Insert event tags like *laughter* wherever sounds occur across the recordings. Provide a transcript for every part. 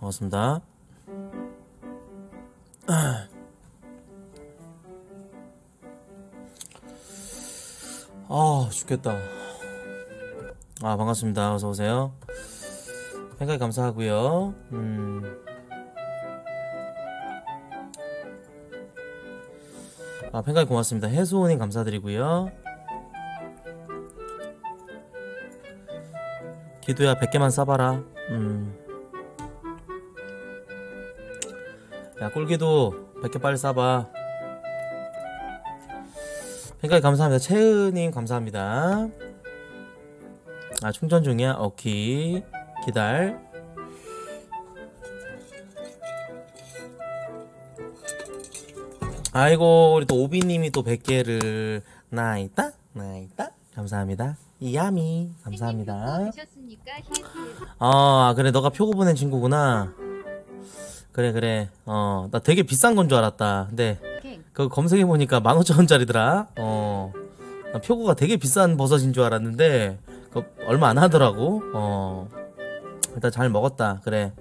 반갑습니다. 아 죽겠다. 아 반갑습니다. 어서 오세요. 생각 감사하고요. 음. 아 팬가입 고맙습니다. 해수원님 감사드리고요. 기도야 100개만 싸봐라. 음. 야 꿀기도 100개 빨리 싸봐. 팬가입 감사합니다. 채은님 감사합니다. 아 충전 중이야? 오케이. 기다려. 아이고 우리 또 오비님이 또 100개를 나있다 나있다 감사합니다 야미 감사합니다 힐아 그래 너가 표고 보낸 친구구나 그래 그래. 어 나 되게 비싼 건 줄 알았다. 근데 갱. 그거 검색해 보니까 15,000원짜리더라. 어 나 표고가 되게 비싼 버섯인 줄 알았는데 그 얼마 안 하더라고. 어 일단 잘 먹었다. 그래.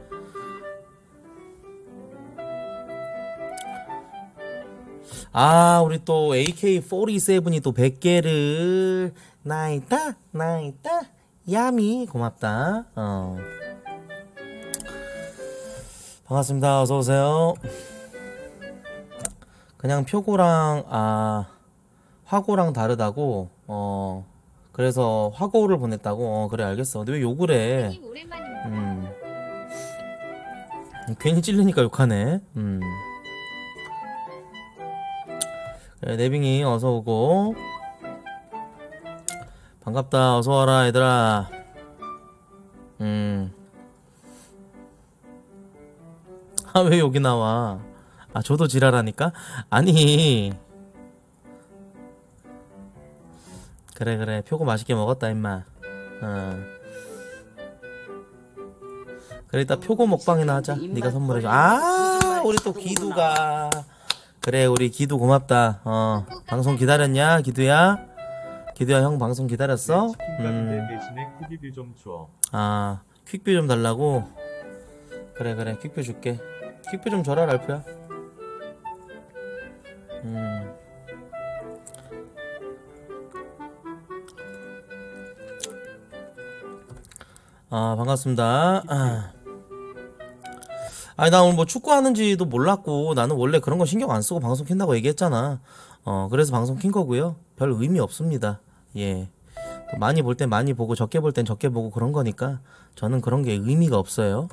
아 우리 또 AK47이 또 100개를. 나있다 나있다. 야미. 고맙다. 어 반갑습니다 어서 오세요 그냥 표고랑 아 화고랑 다르다고 어 그래서 화고를 보냈다고 어 그래 알겠어 근데 왜 욕을 해. 음. 괜히 찔르니까 욕하네. 음. 그래, 네빙이 어서 오고. 반갑다. 어서 와라, 얘들아. 음. 아, 왜 여기 나와? 아, 저도 지랄하니까? 아니. 그래, 그래. 표고 맛있게 먹었다, 임마. 어. 그래 이따 표고 먹방이나 하자 네가 선물해줘 아 우리 또 기두가 그래 우리 기두 고맙다 어 방송 기다렸냐 기두야 기두야 형 방송 기다렸어 음아 쿠키뷰 좀 줘. 퀵뷰 좀 달라고 그래 그래 퀵뷰 줄게 퀵뷰 좀 줘라 랄프야 음 아, 반갑습니다. 아. 아니, 나 오늘 뭐 축구 하는지도 몰랐고, 나는 원래 그런 거 신경 안 쓰고 방송 킨다고 얘기했잖아. 어, 그래서 방송 킨 거고요. 별 의미 없습니다. 예. 많이 볼 땐 많이 보고, 적게 볼 땐 적게 보고 그런 거니까, 저는 그런 게 의미가 없어요.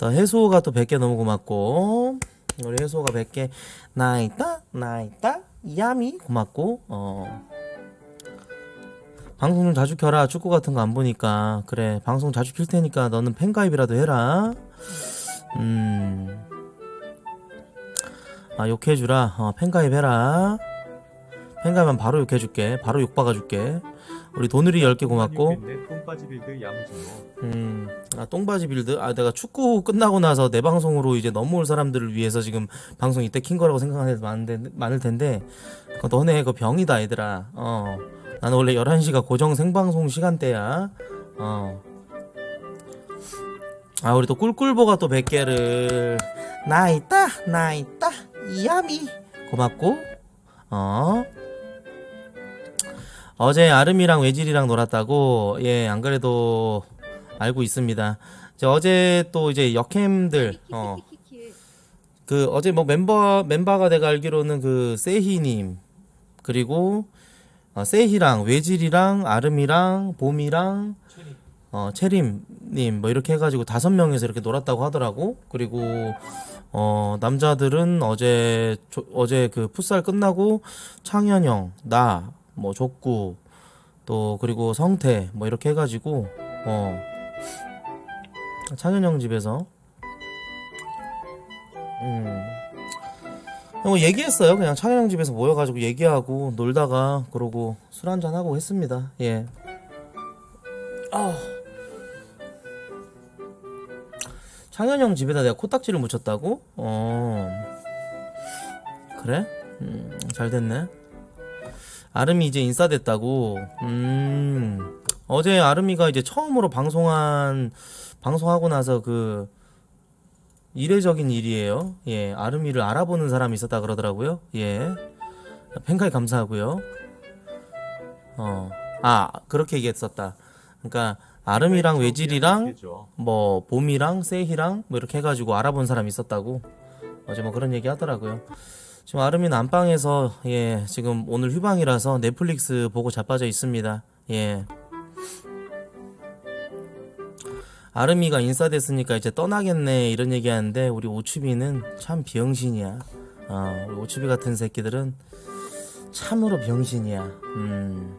또 해수가 또 100개 너무 고맙고, 우리 해수가 100개, 나있다, 나있다, 야미, 고맙고, 어. 방송 좀 자주 켜라. 축구 같은 거 안 보니까. 그래. 방송 자주 킬 테니까 너는 팬가입이라도 해라. 음. 아, 욕해주라. 어, 팬가입 해라. 팬가입하면 바로 욕해줄게. 바로 욕 박아줄게. 우리 도누리 10개 고맙고. 음, 아, 똥바지 build? 아, 내가 축구 끝나고 나서 내 방송으로 이제 넘어올 사람들을 위해서 지금 방송 이때 킨 거라고 생각하는 애들 많은데, 많을 텐데, 그거 너네 그 병이다, 얘들아. 어. 나는 원래 11시가 고정 생방송 시간대야. 어. 아, 우리 또 꿀꿀보가 또 100개를. 나 있다, 나 있다, 야미. 고맙고, 어. 어제 아름이랑 외질이랑 놀았다고, 예, 안 그래도 알고 있습니다. 이제 어제 또 이제 역캠들, 어. 그 어제 뭐 멤버 멤버가 내가 알기로는 그 세희님 그리고 어, 세희랑 외질이랑 아름이랑 봄이랑 어 체림님 뭐 이렇게 해가지고 다섯 명이서 이렇게 놀았다고 하더라고. 그리고 어 남자들은 어제 조- 어제 그 풋살 끝나고 창현 형, 나, 뭐 족구 또 그리고 성태 뭐 이렇게 해가지고 어 창현형 집에서 음. 뭐 얘기했어요. 그냥 창현 형 집에서 모여가지고 얘기하고 놀다가 그러고 술 한잔 하고 했습니다. 예. 아. 창현 형 집에다 내가 코딱지를 묻혔다고? 어. 그래? 음, 잘 됐네. 아름이 이제 인싸됐다고. 음. 어제 아름이가 이제 처음으로 방송한 방송하고 나서 그 이례적인 일이에요. 예, 아름이를 알아보는 사람이 있었다 그러더라고요. 예, 팬카이 감사하고요. 어, 아 그렇게 얘기했었다. 그러니까 아름이랑 외질이랑 해줘. 뭐 봄이랑 세희랑 뭐 이렇게 해 가지고 알아본 사람이 있었다고 어제 뭐 그런 얘기 하더라고요. 지금 아름이는 안방에서 예 지금 오늘 휴방이라서 넷플릭스 보고 자빠져 있습니다. 예. 아름이가 인싸됐으니까 이제 떠나겠네 이런 얘기하는데 우리 오추비는 참 병신이야. 어, 오추비 같은 새끼들은 참으로 병신이야. 음.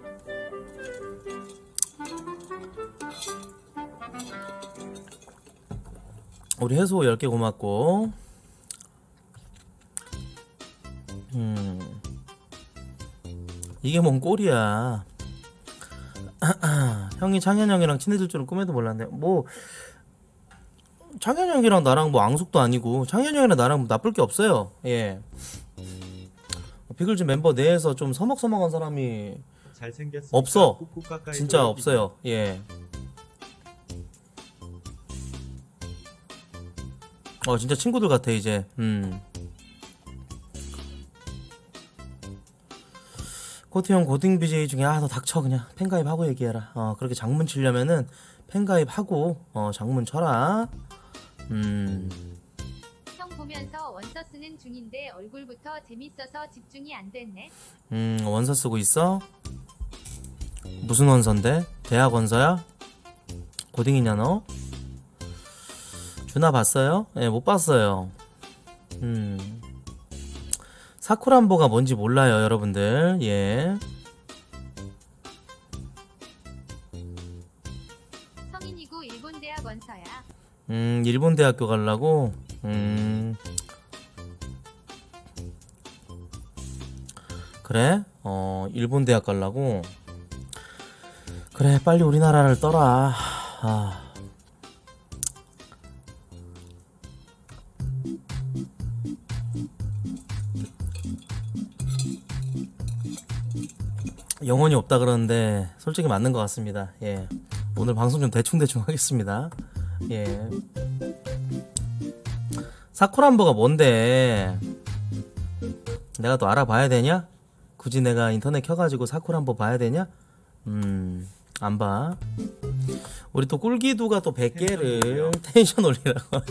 우리 해소 10개 고맙고 음 이게 뭔 꼴이야 *clears throat* 형이 창현 형이랑 친해질 줄은 꿈에도 몰랐네 뭐 창현 형이랑 나랑 뭐 앙숙도 아니고 창현 형이랑 나랑 뭐 나쁠 게 없어요 예 비글즈 멤버 내에서 좀 서먹서먹한 사람이 없어. 진짜 없어요. 예. 어 진짜 친구들 같아 이제. 음. 코트 형 고딩 BJ 중에 아너 닥쳐 그냥 팬가입 하고 얘기해라. 어 그렇게 장문 치려면은 팬가입 하고 어 장문 쳐라. 음. 형 보면서 원서 쓰는 중인데 얼굴부터 재밌어서 집중이 안 됐네. 음 원서 쓰고 있어? 무슨 원서인데? 대학 원서야? 고딩이냐 너? 준아 봤어요? 예, 못 봤어요. 음. 사쿠란보가 뭔지 몰라요, 여러분들. 예. 성인이고 일본 대학 원서야. 음, 일본 대학교 가려고? 음. 그래? 어, 일본 대학 가려고? 그래, 빨리 우리나라를 떠라. 아. 영혼이 없다 그러는데 솔직히 맞는 것 같습니다. 예. 오늘 방송 좀 대충대충 하겠습니다. 예. 사쿠란보가 뭔데? 내가 또 알아봐야 되냐? 굳이 내가 인터넷 켜가지고 사쿠란보 봐야 되냐? 음, 안 봐. 우리 또 꿀기두가 또 100개를 텐션 올리라고.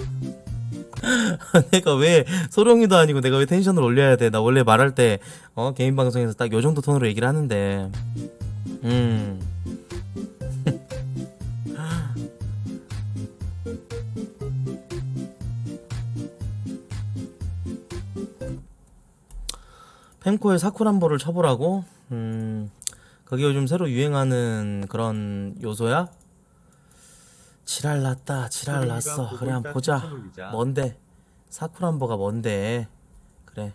*laughs* 내가 왜 소룡이도 아니고 내가 왜 텐션을 올려야 돼? 나 원래 말할 때 어, 개인 방송에서 딱 요 정도 톤으로 얘기를 하는데. 음. *laughs* 펜코에 사쿠란보를 쳐보라고? 음, 그게 요즘 새로 유행하는 그런 요소야? 지랄 났다, 지랄 소룡이가 났어. 보고 그래, 한번 있다 보자. 뭔데? 사쿠란보가 뭔데? 그래.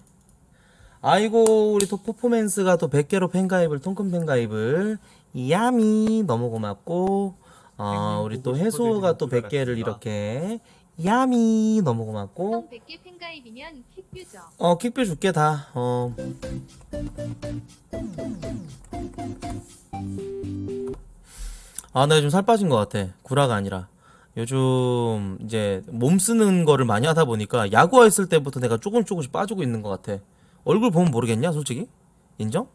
아이고, 우리 또 퍼포먼스가 또 100개로 팬가입을, 통큰 팬가입을. 야미, 너무 고맙고. 어, 형님 우리 또 해소가 또 싶어드리는 100개를 줄 이렇게. 야미, 너무 고맙고. 형 100개 팬가입이면 킥뷰죠. 어, 킥뷰 줄게 다. 어. 아, 나 요즘 살 빠진 것 같아. 구라가 아니라. 요즘 이제 몸 쓰는 거를 많이 하다 보니까 야구했을 때부터 내가 조금 조금씩 빠지고 있는 것 같아. 얼굴 보면 모르겠냐, 솔직히? 인정?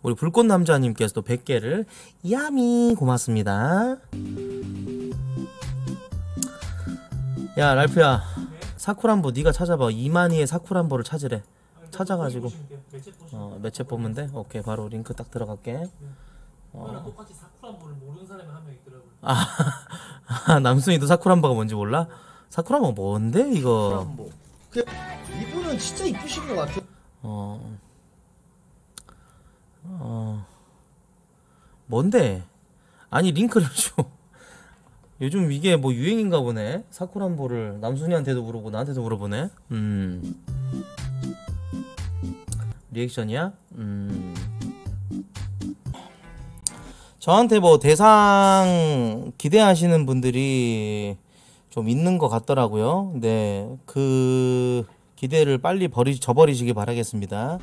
우리 불꽃 남자님께서 또 100개를 야미 고맙습니다. 야, 랄프야. 사쿠란보 네가 찾아봐. 이만희의 사쿠란보를 찾으래. 찾아가지고 어, 매체 돼? 오케이 바로 링크 딱 들어갈게 똑같이 사쿠란보를 모르는 사람이 한 명 있더라고요. 아 남순이도 사쿠란보가 뭔지 몰라? 사쿠란보 뭔데 이거 그 이분은 진짜 이쁘신 것 같아. 어... 어... 뭔데? 아니 링크를 줘 요즘 이게 뭐 유행인가 보네 사쿠란보를 남순이한테도 물어보고 나한테도 물어보네 음 리액션이야? 음 저한테 뭐 대상 기대하시는 분들이 좀 있는 것 같더라고요. 네, 그 기대를 빨리 버리 저버리시기 바라겠습니다.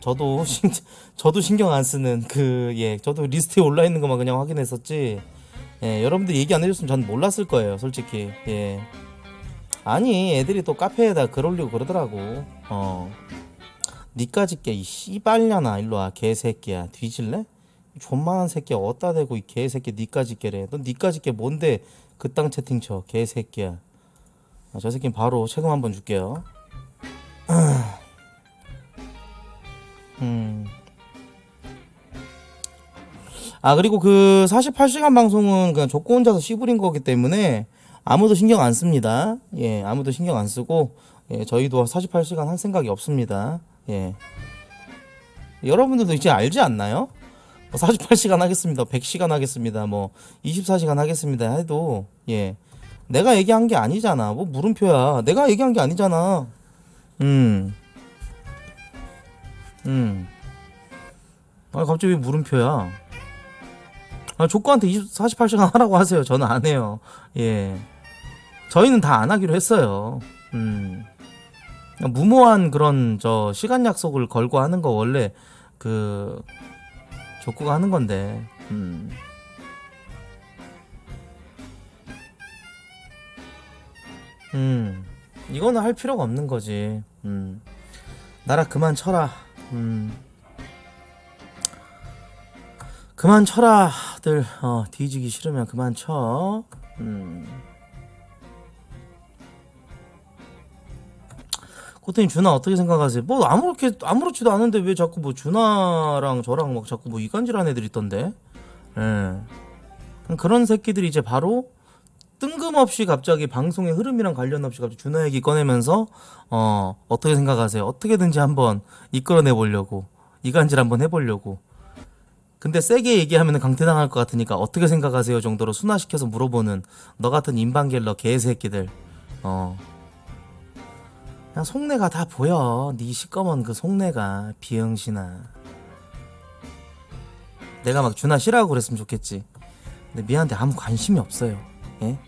저도 *laughs* 신, 저도 신경 안 쓰는 그 예, 저도 리스트에 올라 있는 것만 그냥 확인했었지. 예, 여러분들이 얘기 안 해줬으면 전 몰랐을 거예요, 솔직히. 예. 아니, 애들이 또 카페에다 글 올리고 그러더라고. 어. 니까짓 게, 이 씨발년아, 일로와, 개새끼야. 뒤질래? 존만한 새끼야, 어디다 대고 이 개새끼 니까짓 게래. 넌 니까짓 게 뭔데 그땅 채팅 쳐, 개새끼야. 아, 저 새끼는 바로 세금 한번 줄게요. *clears throat* 음. 아 그리고 그 48시간 방송은 그냥 조코 혼자서 씨부린 거기 때문에 아무도 신경 안 씁니다. 예, 아무도 신경 안 쓰고 예, 저희도 48시간 할 생각이 없습니다. 예. 여러분들도 이제 알지 않나요? 뭐 48시간 하겠습니다. 100시간 하겠습니다. 뭐 24시간 하겠습니다. 해도 예. 내가 얘기한 게 아니잖아. 뭐 물음표야. 내가 얘기한 게 아니잖아. 음. 음. 아 갑자기 왜 물음표야? 아, 조커한테 20, 48시간 하라고 하세요. 저는 안 해요. 예. 저희는 다 안 하기로 했어요. 음. 무모한 그런 저 시간 약속을 걸고 하는 거 원래 그 조커가 하는 건데. 음. 음. 이거는 할 필요가 없는 거지. 음. 나라 그만 쳐라. 음. 그만 쳐라들 어, 뒤지기 싫으면 그만 쳐. 음. 코트님 준아 어떻게 생각하세요? 뭐 아무렇게 아무렇지도 않은데 왜 자꾸 뭐 준아랑 저랑 막 자꾸 뭐 이간질한 애들 있던데? 예. 그런 새끼들이 이제 바로 뜬금없이 갑자기 방송의 흐름이랑 관련 없이 갑자기 준하 얘기 꺼내면서 어 어떻게 생각하세요? 어떻게든지 한번 이끌어내 보려고 이간질 한번 해보려고. 근데 세게 얘기하면 강퇴당할 것 같으니까 어떻게 생각하세요 정도로 순화시켜서 물어보는 너 같은 인방갤러 개새끼들. 어. 그냥 속내가 다 보여. 네 시꺼먼 그 속내가 비영신아. 내가 막 준하 싫어하고 그랬으면 좋겠지. 근데 미안한데 아무 관심이 없어요. 예?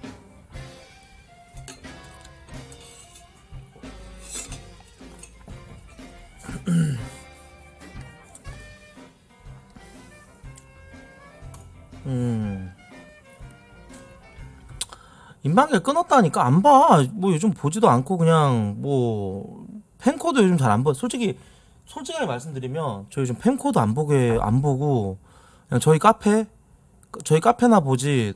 끊었다니까 안 봐. 뭐 요즘 보지도 않고 그냥 뭐 팬코도 요즘 잘 안 봐. 솔직히 솔직하게 말씀드리면 저 요즘 팬코도 안 보게 안 보고 그냥 저희 카페 저희 카페나 보지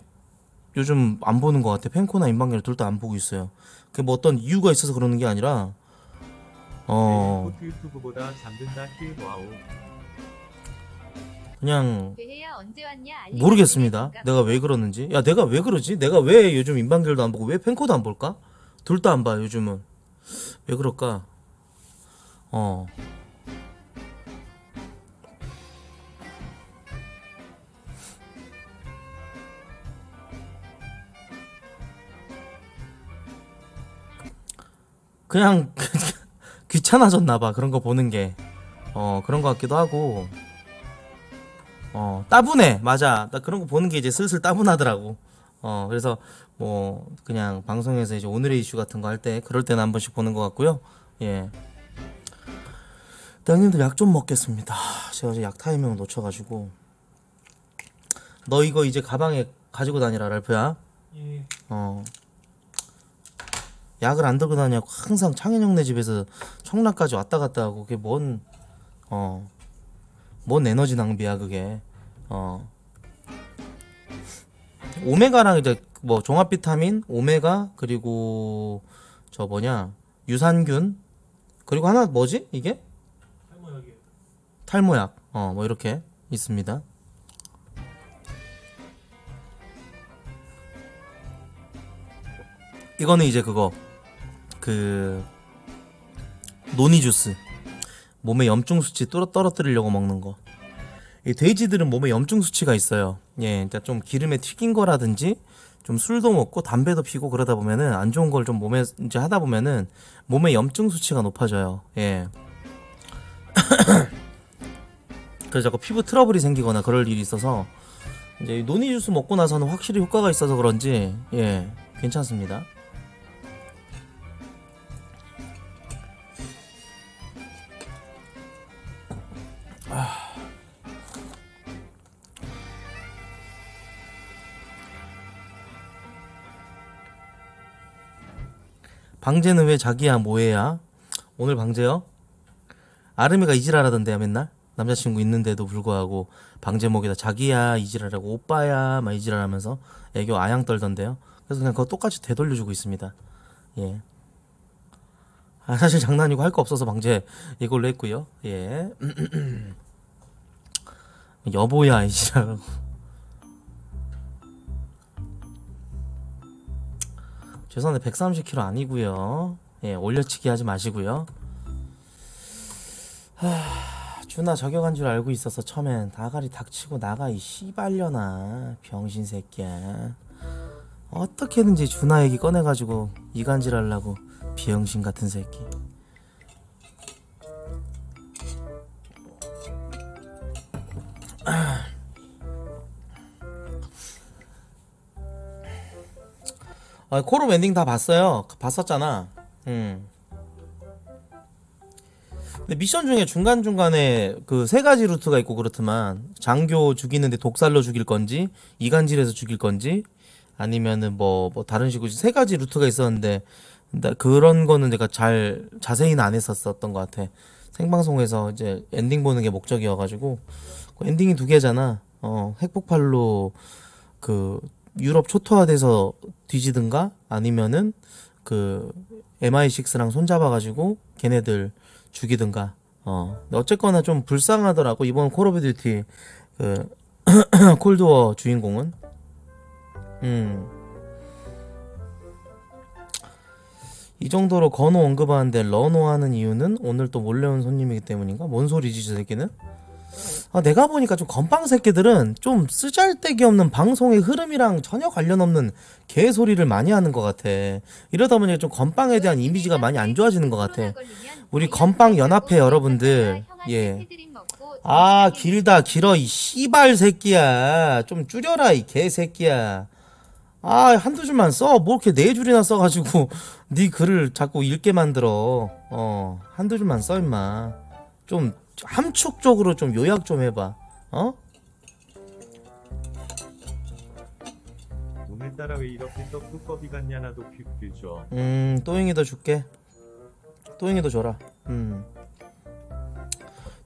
요즘 안 보는 것 같아. 팬코나 인방길 둘다 안 보고 있어요. 그게 뭐 어떤 이유가 있어서 그러는 게 아니라 어코 그냥 모르겠습니다. 내가 왜 그러는지. 야, 내가 왜 그러지? 내가 왜 요즘 인방길도 안 보고 왜 팬코도 안 볼까? 둘 다 안 봐, 요즘은. 왜 그럴까? 어. 그냥 *laughs* 귀찮아졌나 봐. 그런 거 보는 게. 어, 그런 거 같기도 하고. 어, 따분해. 맞아. 나 그런 거 보는 게 이제 슬슬 따분하더라고. 어, 그래서 뭐 그냥 방송에서 이제 오늘의 이슈 같은 거 할 때 그럴 때는 한 번씩 보는 것 같고요. 예. 형님들 약 좀 먹겠습니다. 제가 어제 약 타이밍을 놓쳐가지고. 너 이거 이제 가방에 가지고 다니라, 랄프야. 예. 어. 약을 안 들고 다니고 항상 창현 형네 집에서 청라까지 왔다 갔다 하고 그게 뭔, 어, 뭔 에너지 낭비야 그게. 어. 오메가랑 이제 뭐 종합 비타민, 오메가 그리고 저 뭐냐 유산균 그리고 하나 뭐지 이게 탈모약 어뭐 이렇게 있습니다. 이거는 이제 그거 그 노니 주스 몸에 염증 수치 떨어 떨어뜨리려고 먹는 거. 이 돼지들은 몸에 염증 수치가 있어요. 예, 그러니까 좀 기름에 튀긴 거라든지 좀 술도 먹고 담배도 피고 그러다 보면은 안 좋은 걸 좀 몸에 이제 하다 보면은 몸에 염증 수치가 높아져요. 예. *coughs* 그래서 자꾸 피부 트러블이 생기거나 그럴 일이 있어서 이제 이 노니 주스 먹고 나서는 확실히 효과가 있어서 그런지 예 괜찮습니다. 방제는 왜 자기야 뭐해야? 오늘 방제요? 아름이가 이지랄하던데요 맨날 남자친구 있는데도 불구하고 방제목에다 자기야 이지랄하고 오빠야 막 이지랄하면서 애교 아양 떨던데요. 그래서 그냥 그거 똑같이 되돌려주고 있습니다. 예. 아, 사실 장난이고 할 거 없어서 방제 이걸로 했고요. 예. *clears throat* 여보야 이지랄하고. 죄송한데 130kg 아니고요. 예, 올려치기 하지 마시고요. 하, 준아 저격한 줄 알고 있어서 처음엔 다가리 닥치고 나가 이 씨발려나 병신 새끼야. 어떻게든지 준아 얘기 꺼내가지고 이간질 하려고 비영신 같은 새끼. 아, 콜옵 엔딩 다 봤어요. 봤었잖아. 음. 근데 미션 중에 중간 중간에 그 세 가지 루트가 있고 그렇지만 장교 죽이는데 독살로 죽일 건지 이간질해서 죽일 건지 아니면은 뭐 뭐 다른 식으로 세 가지 루트가 있었는데 나 그런 거는 내가 잘 자세히는 안 했었었던 것 같아. 생방송에서 이제 엔딩 보는 게 목적이어가지고 그 엔딩이 두 개잖아. 어 핵폭발로 그 유럽 초토화돼서 뒤지든가 아니면은 그 MI6랑 손잡아가지고 걔네들 죽이든가 어 어쨌거나 좀 불쌍하더라고 이번 Call of Duty 그 *clears throat* Cold War 주인공은 음. 이 정도로 건호 언급하는데 러노 하는 이유는 오늘 또 몰래 온 손님이기 때문인가? 뭔 소리지 저 새끼는? 아, 내가 보니까 좀 건빵 새끼들은 좀 쓰잘데기 없는 방송의 흐름이랑 전혀 관련 없는 개소리를 많이 하는 것 같아. 이러다 보니까 좀 건빵에 대한 이미지가 많이 안 좋아지는 것 같아. 우리 건빵 연합회 여러분들, 예. 아, 길다, 길어, 이 씨발 새끼야. 좀 줄여라, 이 개새끼야. 아, 한두 줄만 써. 뭐 이렇게 네 줄이나 써가지고, *laughs* 네 글을 자꾸 읽게 만들어. 어, 한두 줄만 써, 임마. 좀, 함축적으로 좀 요약 좀 해봐. 어? 오늘따라 왜 이렇게 떡두꺼비 같냐 나도 줘. 음, 또잉이도 줄게. 또잉이도 줘라. 음.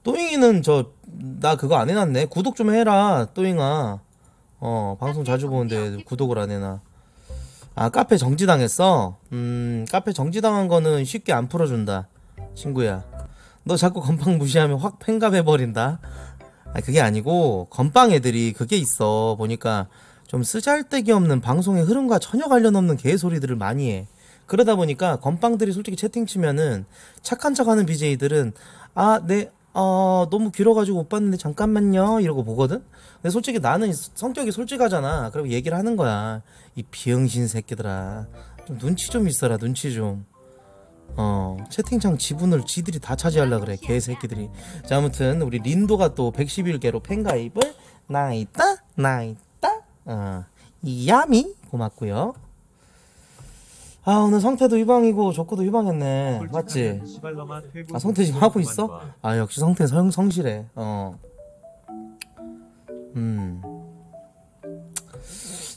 또잉이는 저, 나 그거 안 해놨네. 구독 좀 해라, 또잉아. 어, 방송 자주 보는데 구독을 안 해놔. 아, 카페 정지당했어? 음, 카페 정지당한 거는 쉽게 안 풀어준다. 친구야. 너 자꾸 건빵 무시하면 확 팽갑해버린다. 아, 그게 아니고, 건빵 애들이 그게 있어. 보니까 좀 쓰잘데기 없는 방송의 흐름과 전혀 관련 없는 개소리들을 많이 해. 그러다 보니까 건빵들이 솔직히 채팅 치면은 착한 척 하는 BJ들은 아, 네, 어, 너무 길어가지고 못 봤는데 잠깐만요. 이러고 보거든? 근데 솔직히 나는 성격이 솔직하잖아. 그리고 얘기를 하는 거야. 이 비영신 새끼들아. 좀 눈치 좀 있어라, 눈치 좀. 어, 채팅창 지분을 지들이 다 차지하려 그래, 개새끼들이. 자, 아무튼, 우리 린도가 또 111개로 팬가입을 나 있다, 나 있다. 어, 이야미 고맙고요. 아, 오늘 성태도 휴방이고, 조코도 휴방했네. 맞지? 아, 성태 지금 하고 있어? 아, 역시 성태 성, 성실해. 어. 음.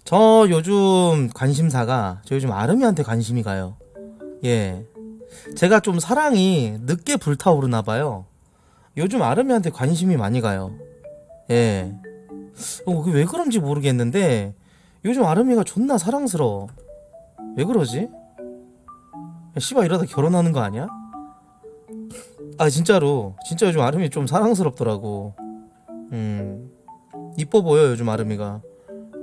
저 요즘 관심사가, 저 요즘 아름이한테 관심이 가요. 예. 제가 좀 사랑이 늦게 불타오르나 봐요. 요즘 아름이한테 관심이 많이 가요. 예. 어, 왜 그런지 모르겠는데, 요즘 아름이가 존나 사랑스러워. 왜 그러지? 야, 씨발 이러다 결혼하는 거 아니야? 아 진짜로 진짜 요즘 아름이 좀 사랑스럽더라고 음 이뻐 보여 요즘 아름이가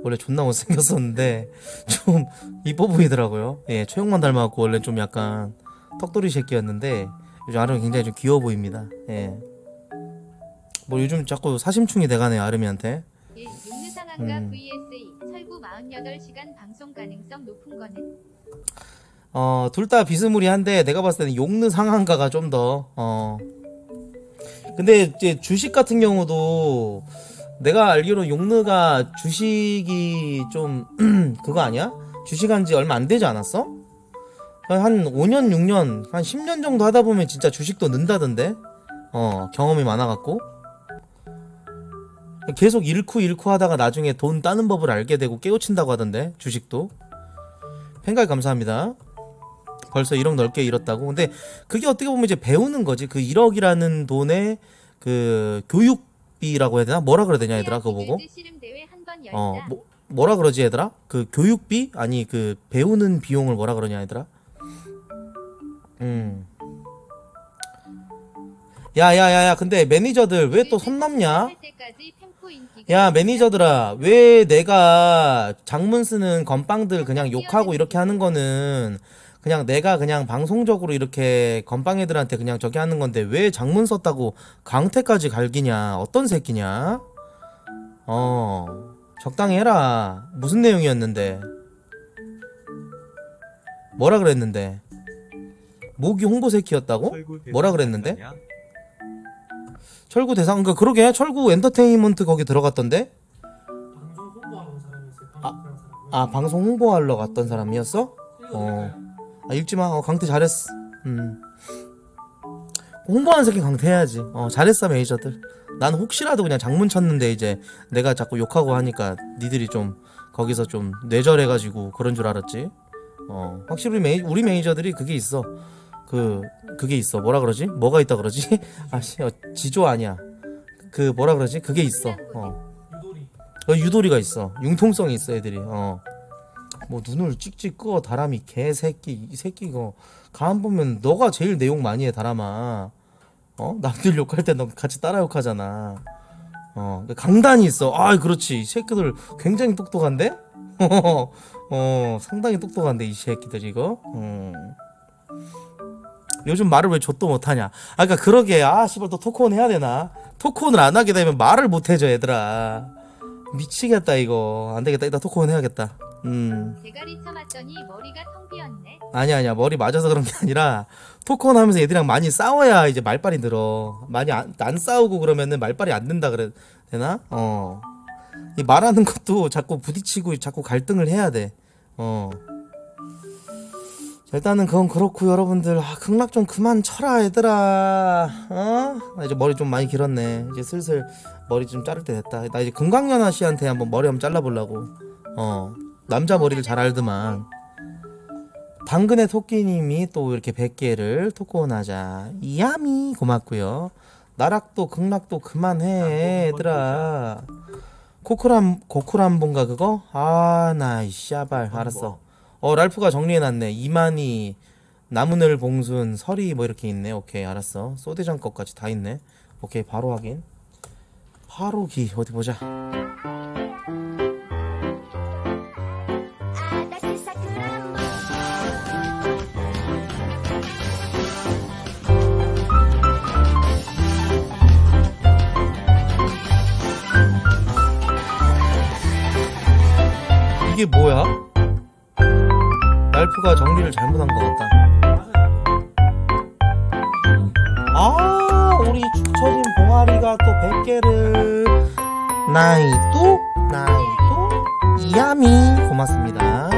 원래 존나 못생겼었는데 *laughs* 좀 이뻐 보이더라고요 예 최영만 닮아갖고 원래 좀 약간 턱돌이 새끼였는데 요즘 아름이 굉장히 좀 귀여워 보입니다 예 뭐 요즘 자꾸 사심충이 돼가네요 아름이한테 예, 육류상한가 음. vs 철구 48시간 방송 가능성 높은 거는 어, 둘 다 비스무리한데 내가 봤을 때는 용느 상한가가 좀 더 어. 근데 이제 주식 같은 경우도 내가 알기로 용느가 주식이 좀 *clears throat* 그거 아니야? 주식한 지 얼마 안 되지 않았어? 한 5년, 6년, 한 10년 정도 하다 보면 진짜 주식도 는다던데? 어, 경험이 많아갖고. 계속 잃고 잃고 하다가 나중에 돈 따는 법을 알게 되고 깨우친다고 하던데, 주식도. 팬가입 감사합니다. 벌써 1억 넓게 잃었다고. 근데 그게 어떻게 보면 이제 배우는 거지. 그 1억이라는 돈에 그 교육비라고 해야 되나? 뭐라 그래야 되냐 얘들아 그거 보고. 열자. 어, 뭐, 뭐라 그러지 얘들아? 그 교육비? 아니 그 배우는 비용을 뭐라 그러냐 얘들아? 음. 야야야야 근데 매니저들 왜또 인기가 야 매니저들아 왜 내가 장문 쓰는 건빵들 그냥 욕하고 이렇게 하는 거는 그냥 내가 그냥 방송적으로 이렇게 건빵 애들한테 그냥 저기 하는 건데 왜 장문 썼다고 강태까지 갈기냐? 어떤 새끼냐? 어 적당히 해라. 무슨 내용이었는데? 뭐라 그랬는데 모기 홍보 새끼였다고 철구 대상 뭐라 그랬는데? 철구 대상 그 그러게 철구 엔터테인먼트 거기 들어갔던데 방송 홍보하는 사람이었어요. 아. 아 방송 홍보하러 갔던 사람이었어? 어. 아 읽지 마. 어, 강태 잘했어. 음. 홍보하는 새끼 강태 해야지. 어 잘했어 매니저들. 난 혹시라도 그냥 장문 쳤는데 이제 내가 자꾸 욕하고 하니까 니들이 좀 거기서 좀 뇌절해가지고 그런 줄 알았지. 어 확실히 우리, 매니, 우리 매니저들이 그게 있어. 그 그게 있어. 뭐라 그러지? 뭐가 있다 그러지? *laughs* 아씨 어, 지조 아니야. 그 뭐라 그러지? 그게 있어. 어. 유도리. 어, 유도리가 있어. 융통성이 있어, 애들이. 어. 뭐 눈을 찍찍 끄어 다람이 개새끼 이 새끼 이거 가만 보면 너가 제일 내용 많이 해 다람아 어 남들 욕할 때 너 같이 따라 욕하잖아 어 강단이 있어 아 그렇지 이 새끼들 굉장히 똑똑한데 *laughs* 어 상당히 똑똑한데 이 새끼들 이거 음. 요즘 말을 왜 좆도 못하냐? 아 그니까 그러게. 아 씨발 또 토크온 해야 되나? 토크온을 안 하게 되면 말을 못 해줘 얘들아. 미치겠다 이거. 안 되겠다. 이따 토크온 해야겠다. 음. 대가리 쳐맞더니 머리가 텅 비었네. 아니야 아니야. 머리 맞아서 그런 게 아니라 토크온 하면서 애들이랑 많이 싸워야 이제 말빨이 늘어. 많이 안, 안 싸우고 그러면은 말빨이 안 는다 그래 되나? 어이 말하는 것도 자꾸 부딪히고 자꾸 갈등을 해야 돼 어 자, 일단은 그건 그렇고 여러분들. 아 극락 좀 그만 쳐라 얘들아. 어? 나 이제 머리 좀 많이 길었네. 이제 슬슬 머리 좀 자를 때 됐다. 나 이제 금강연아 씨한테 한번 머리 한번 잘라보려고. 어. 남자 머리를 잘 알더만. 당근의 토끼님이 또 이렇게 100개를 토크온하자. 이야미 고맙고요. 나락도 극락도 그만해 얘들아. 코크람 고쿠람본가 그거? 아나 샤발. 알았어 어 랄프가 정리해놨네. 이만희 나무늘 봉순 서리 뭐 이렇게 있네. 오케이 알았어. 소대장 것까지 다 있네. 오케이 바로 확인. 바로 기 어디 보자. 이게 뭐야? 랄프가 정리를 잘못한 것 같다. 아, 우리 축 처진 봉아리가 또 100개를. 나이도, 나이도, 이야미. 고맙습니다.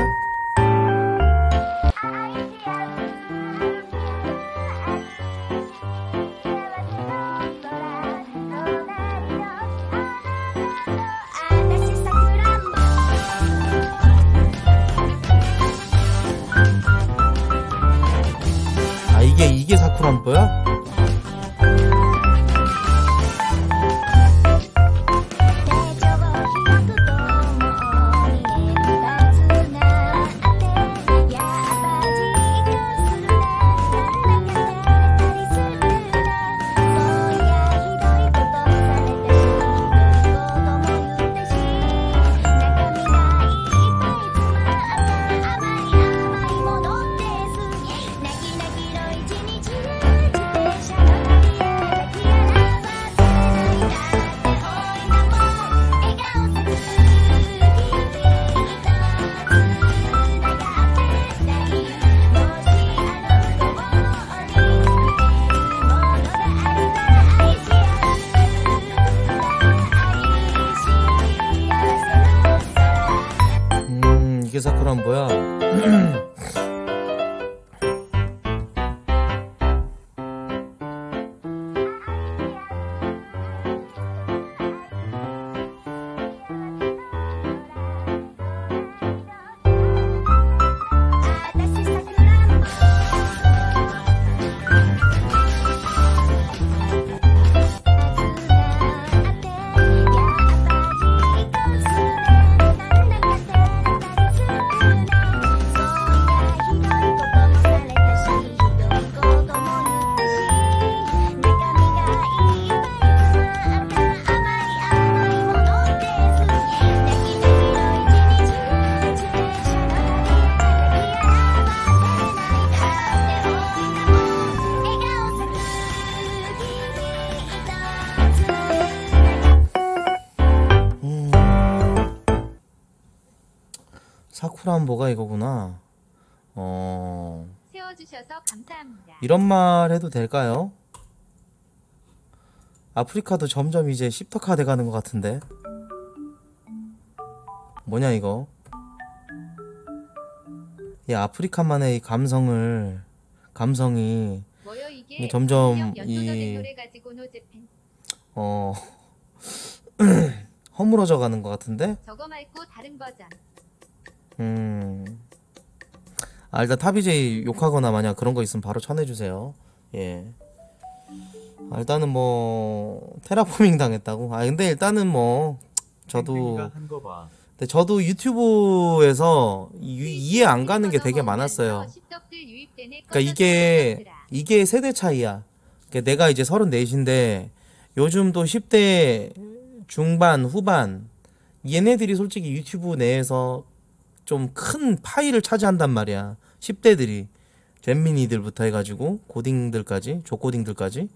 이게, 이게 사쿠란보야? 사쿠란보가 이거구나. 어, 세워주셔서 감사합니다. 이런 말 해도 될까요? 아프리카도 점점 이제 십터카 돼가는 것 같은데. 뭐냐 이거? 이 아프리카만의 이 감성을 감성이 점점 이- 어 *clears throat* 허물어져 가는 것 같은데. 저거 말고 다른 버전. 음. 아 일단 탑이제이 욕하거나 만약 그런 거 있으면 바로 쳐내주세요. 예. 아, 일단은 뭐 테라포밍 당했다고. 아 근데 일단은 뭐 저도 땡땡이가 한거 봐. 근데 저도 유튜브에서 이, 이해 안 가는 게 되게 많았어요. 그러니까 이게 이게 세대 차이야. 그러니까 내가 이제 34인데 요즘 또 10대 중반 후반 얘네들이 솔직히 유튜브 내에서 좀 큰 파이를 차지한단 말이야. 10대들이 잼민이들부터 해가지고 고딩들까지 조고딩들까지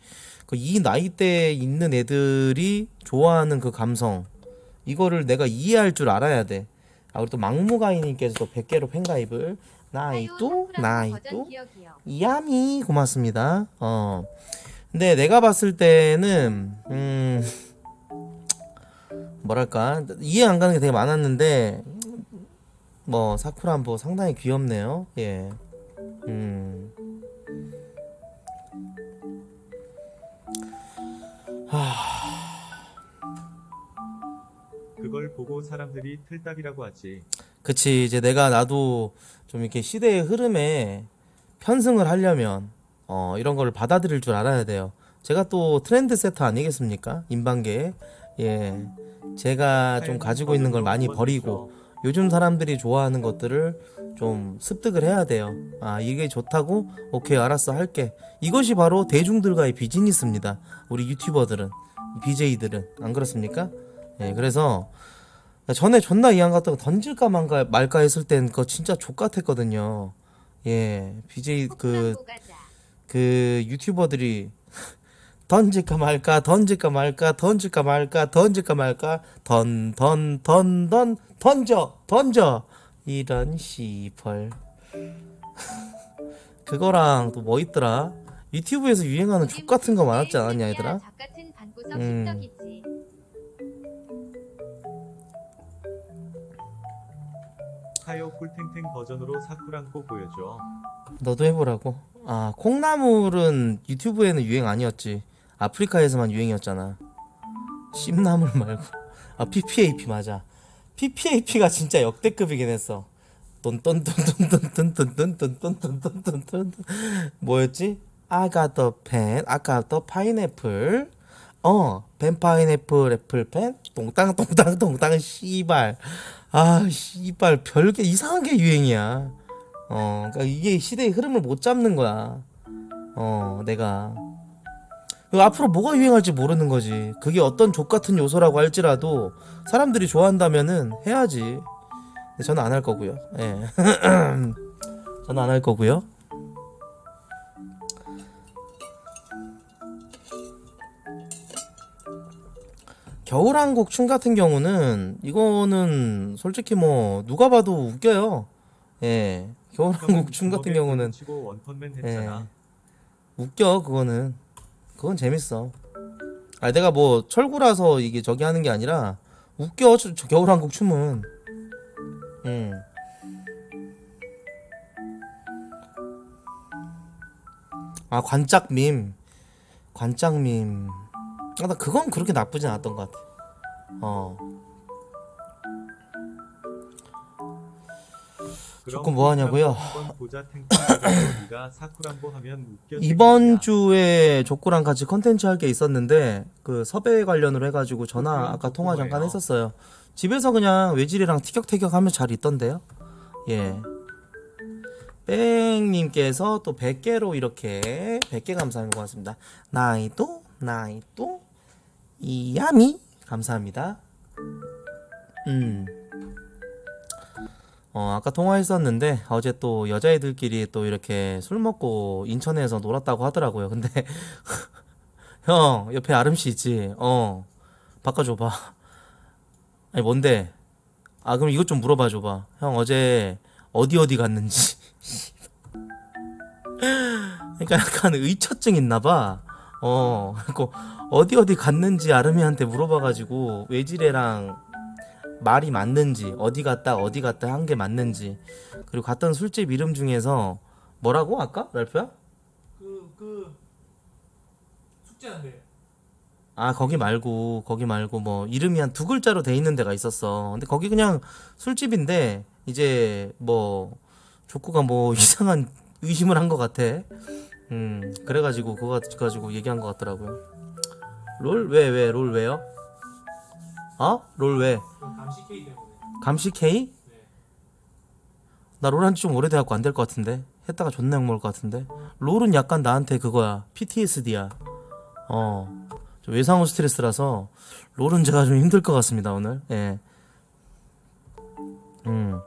그 이 나이대에 있는 애들이 좋아하는 그 감성 이거를 내가 이해할 줄 알아야 돼. 아 우리 또 막무가이님께서 또 100개로 팬가입을 나이또 나이또 이야미 고맙습니다. 어. 근데 내가 봤을 때는 음 뭐랄까 이해 안 가는 게 되게 많았는데 뭐 사쿠란보 상당히 귀엽네요. 예. 음. 그걸 보고 사람들이 틀딱이라고 하지. 그치 이제 내가 나도 좀 이렇게 시대의 흐름에 편승을 하려면 어 이런 거를 받아들일 줄 알아야 돼요. 제가 또 트렌드 세터 아니겠습니까? 인방계 예 제가 좀 가지고 있는 걸 많이 버리고 요즘 사람들이 좋아하는 것들을 좀 습득을 해야 돼요. 아 이게 좋다고 오케이 알았어 할게. 이것이 바로 대중들과의 비즈니스입니다. 우리 유튜버들은 BJ들은 안 그렇습니까? 예 그래서 전에 존나 이해 안 갔다가 던질까 말까, 말까 했을 땐 그거 진짜 족같았거든요. 예, BJ 그, *laughs* 그 유튜버들이 던질까 말까, 던질까 말까, 던질까 말까, 던질까 말까, 던, 던, 던, 던, 던져, 던져! 이런 씨펄. *laughs* 그거랑 또 뭐 있더라? 유튜브에서 유행하는 족 같은 거 많았지 않았냐, 얘들아? 음. 하여 꿀탱탱 버전으로 사쿠란코 보여줘. 너도 해보라고. 아, 콩나물은 유튜브에는 유행 아니었지. 아프리카에서만 유행이었잖아. 씹나물 말고. 아, PPAP 맞아. PPAP가 진짜 역대급이긴 했어. 똔똔똔똔똔똔똔똔똔똔똔똔똔 뭐였지? I got the pen, I. 어, 펜 파인애플 애플펜 똥땅 똥땅 똥땅 씨발. 아, 씨발 별게 이상한 게 유행이야. 어, 그러니까 이게 시대의 흐름을 못 잡는 거야. 어, 내가. 그 앞으로 뭐가 유행할지 모르는 거지. 그게 어떤 족 같은 요소라고 할지라도 사람들이 좋아한다면은 해야지. 저는 안 할 거고요. 예. *clears throat* 저는 안 할 거고요. 겨울왕국 춤 같은 경우는 이거는 솔직히 뭐 누가 봐도 웃겨요. 예. 겨울왕국 춤 같은 경우는 예. 웃겨 그거는 그건 재밌어. 아 내가 뭐 철구라서 이게 저기 하는 게 아니라 웃겨 저, 저 겨울왕국 춤은. 음. 아 관짝밈, 관짝밈. 아, 나 그건 그렇게 나쁘진 않았던 것 같아. 어. 조금 뭐 하냐고요? 이번 주에 족구랑 같이 컨텐츠 할 게 있었는데 그 섭외 관련으로 해가지고 전화 아까 통화 잠깐. 했었어요. 집에서 그냥 외질이랑 티격태격 하면 잘 있던데요. 예. 뺑님께서 또 100개로 이렇게 100개 감사합니다. 고맙습니다. 나이도 나이도 이야미 감사합니다. 음. 어, 아까 통화했었는데 어제 또 여자애들끼리 또 이렇게 술 먹고 인천에서 놀았다고 하더라고요. 근데 *laughs* 형 옆에 아름 씨 있지? 어 바꿔줘 봐. 아니 뭔데? 아 그럼 이것 좀 물어봐 줘봐 형 어제 어디 어디 갔는지 *laughs* 그러니까 약간 의처증 있나봐 어 그리고 어디 어디 갔는지 아름이한테 물어봐가지고 외지레랑 말이 맞는지 어디 갔다 어디 갔다 한 게 맞는지 그리고 갔던 술집 이름 중에서 뭐라고 아까 랄프야? 그, 그, 숙제한대. 아 거기 말고 거기 말고 뭐 이름이 한 두 글자로 돼 있는 데가 있었어 근데 거기 그냥 술집인데 이제 뭐 족구가 뭐 *laughs* 이상한 의심을 한 것 같아 음 그래가지고 그거 가지고 얘기한 것 같더라고요 롤 왜 왜 롤 왜요? 어? 롤 왜? 그 감시 K 때문에. 감시 K? 네. 나 롤한 지 좀 오래돼갖고 안 될 것 같은데 했다가 존나 욕먹을 것 같은데 롤은 약간 나한테 그거야 PTSD야 어좀 외상후 스트레스라서 롤은 제가 좀 힘들 것 같습니다 오늘 예. 음.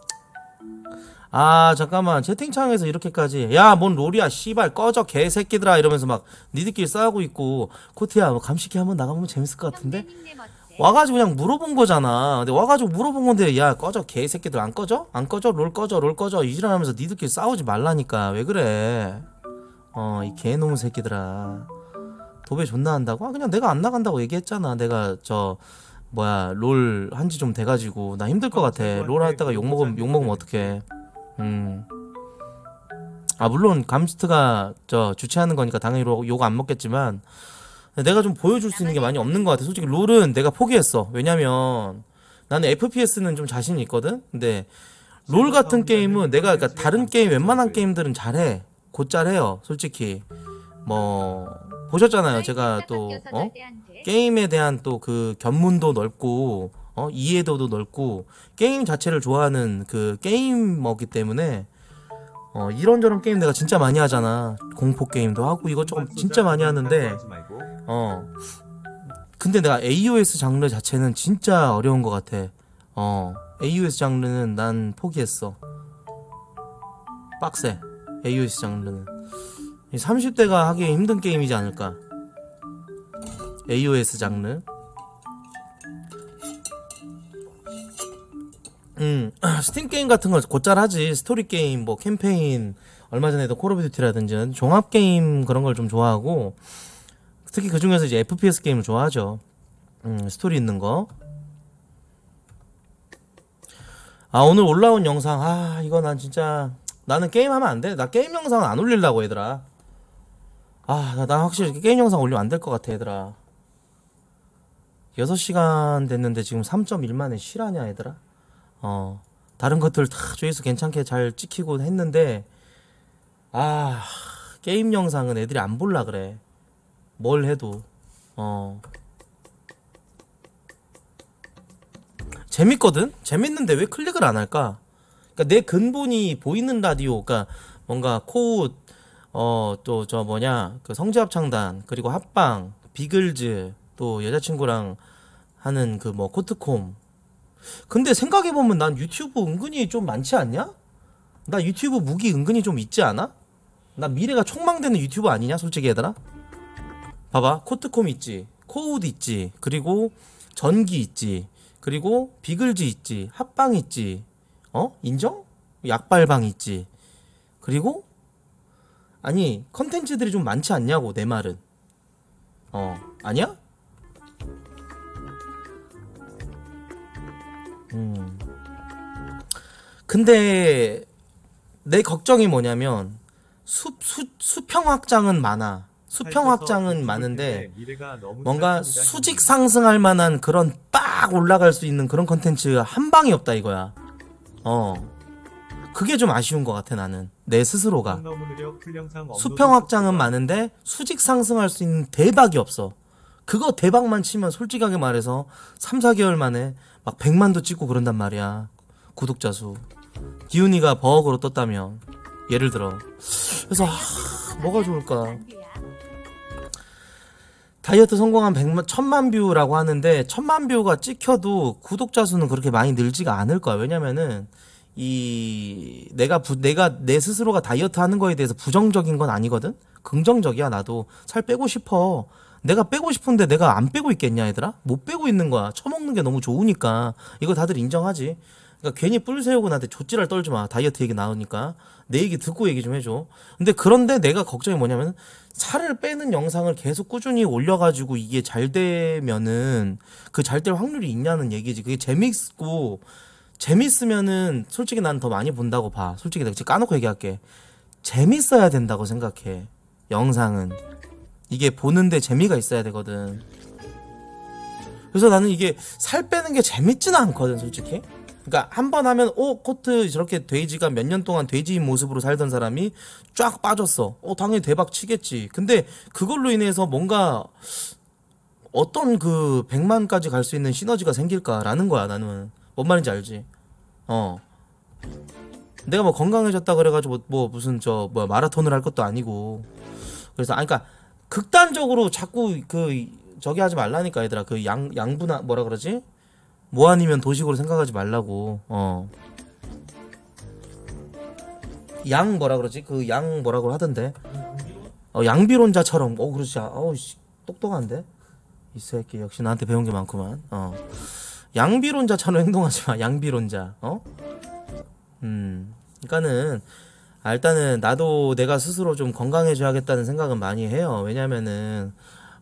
아 잠깐만 채팅창에서 이렇게까지 야 뭔 롤이야 씨발 꺼져 개새끼들아 이러면서 막 니들끼리 싸우고 있고 코트야 뭐 감식회 한번 나가보면 재밌을 것 같은데? 와가지고 그냥 물어본 거잖아. 근데 와가지고 물어본 건데 야 꺼져 개새끼들 안 꺼져? 안 꺼져? 롤 꺼져 롤 꺼져 이지랄하면서 니들끼리 싸우지 말라니까 왜 그래? 어 이 개놈 새끼들아 도배 존나 한다고? 아 그냥 내가 안 나간다고 얘기했잖아. 내가 저 뭐야 롤 한지 좀 돼가지고 나 힘들 것 같아. 롤 하다가 욕 먹으면 욕 먹으면 어떡해? 음. 아 물론 감스트가 저 주최하는 거니까 당연히 욕 안 먹겠지만 내가 좀 보여줄 수 있는 게 많이 없는 것 같아. 솔직히 롤은 내가 포기했어. 왜냐면 나는 FPS는 좀 자신이 있거든. 근데 롤 같은 게임은 내가 그러니까 다른 게임 웬만한 게임들은 잘해. 곧 잘해요. 솔직히 뭐 보셨잖아요. 제가 또 어? 게임에 대한 또 그 견문도 넓고 어 이해도도 넓고 게임 자체를 좋아하는 그 게이머기 때문에 어 이런저런 게임 내가 진짜 많이 하잖아 공포 게임도 하고 이것저것 진짜 많이 하는데 어. 근데 내가 AOS 장르 자체는 진짜 어려운 것 같아. 어. AOS 장르는 난 포기했어. 빡세. AOS 장르는. 30대가 하기 힘든 게임이지 않을까. AOS 장르. 음 *clears throat* 스팀 게임 같은 거 곧잘 하지. 스토리 게임 뭐 캠페인 얼마 전에도 Call of Duty라든지 종합 게임 그런 걸 좀 좋아하고 특히 그 중에서 이제 FPS 게임을 좋아하죠. 음 스토리 있는 거. 아 오늘 올라온 영상. 아 이거 난 진짜 나는 게임 하면 안 돼. 나 게임 영상은 안 올리려고 얘들아. 아나 나 확실히 게임 영상 올리면 안 될 것 같아 얘들아. 6시간 됐는데 지금 3.1만에 실화냐 얘들아? 어 다른 것들 다 조회수 괜찮게 잘 찍히고 했는데 아 게임 영상은 애들이 안 볼라 그래 뭘 해도 어 재밌거든 재밌는데 왜 클릭을 안 할까 그러니까 내 근본이 보이는 라디오 그러니까 뭔가 코웃 어또 저 뭐냐 그 성지합창단 그리고 합방 비글즈 또 여자친구랑 하는 그 뭐 코트콤 근데 생각해보면 난 유튜브 은근히 좀 많지 않냐? 나 유튜브 무기 은근히 좀 있지 않아? 나 미래가 촉망되는 유튜버 아니냐 솔직히 얘들아? 봐봐 코트콤 있지 코우드 있지 그리고 전기 있지 그리고 비글즈 있지 합방 있지 어? 인정? 약발방 있지 그리고 아니 컨텐츠들이 좀 많지 않냐고 내 말은 어 아니야? 음. 근데 내 걱정이 뭐냐면 수, 수, 수평 확장은 많아. 수평 확장은 많은데 뭔가 수직. 상승할 만한 그런 빡 올라갈 수 있는 그런 컨텐츠 한 방이 없다 이거야. 어. 그게 좀 아쉬운 것 같아 나는 내 스스로가. 수평 확장은 많은데 수직 상승할 수 있는 대박이 없어. 그거 대박만 치면 솔직하게 말해서 3, 4개월 만에 막 100만도 찍고 그런단 말이야. 구독자 수. 기훈이가 버거로 떴다면 예를 들어. 그래서 하, 뭐가 좋을까? 다이어트 성공한 100만, 1000만 뷰라고 하는데 1000만 뷰가 찍혀도 구독자 수는 그렇게 많이 늘지가 않을 거야. 왜냐면은 이 내가 부, 내가 내 스스로가 다이어트 하는 거에 대해서 부정적인 건 아니거든. 긍정적이야. 나도 살 빼고 싶어. 내가 빼고 싶은데 내가 안 빼고 있겠냐, 얘들아? 못 빼고 있는 거야. 처먹는 게 너무 좋으니까. 이거 다들 인정하지. 그러니까 괜히 뿔 세우고 나한테 조찌랄 떨지 마. 다이어트 얘기 나오니까 내 얘기 듣고 얘기 좀 해줘. 근데 그런데 내가 걱정이 뭐냐면 살을 빼는 영상을 계속 꾸준히 올려가지고 이게 잘 되면은 그 잘 될 확률이 있냐는 얘기지. 그게 재밌고 재밌으면은 솔직히 난 더 많이 본다고 봐. 솔직히 내가 까놓고 얘기할게. 재밌어야 된다고 생각해. 영상은 이게 보는데 재미가 있어야 되거든. 그래서 나는 이게 살 빼는 게 재밌지는 않거든, 솔직히. 그러니까 한 번 하면 오 코트 저렇게 돼지가 몇 년 동안 돼지인 모습으로 살던 사람이 쫙 빠졌어. 어 당연히 대박 치겠지. 근데 그걸로 인해서 뭔가 어떤 그 100만까지 갈 수 있는 시너지가 생길까라는 거야 나는. 뭔 말인지 알지? 어. 내가 뭐 건강해졌다 그래가지고 뭐, 뭐 무슨 저 뭐 마라톤을 할 것도 아니고. 그래서 아니 그러니까 극단적으로 자꾸 그 저기 하지 말라니까 얘들아. 그 양 양분화 뭐라 그러지 뭐 아니면 도식으로 생각하지 말라고 어 양 뭐라 그러지 그 양 뭐라고 하던데 어 양비론자처럼 어 그렇지 어우 씨 똑똑한데 이 새끼 역시 나한테 배운 게 많구만. 어. 양비론자처럼 행동하지 마. 양비론자. 어? 음. 그러니까는 아, 일단은 나도 내가 스스로 좀 건강해져야겠다는 생각은 많이 해요. 왜냐면은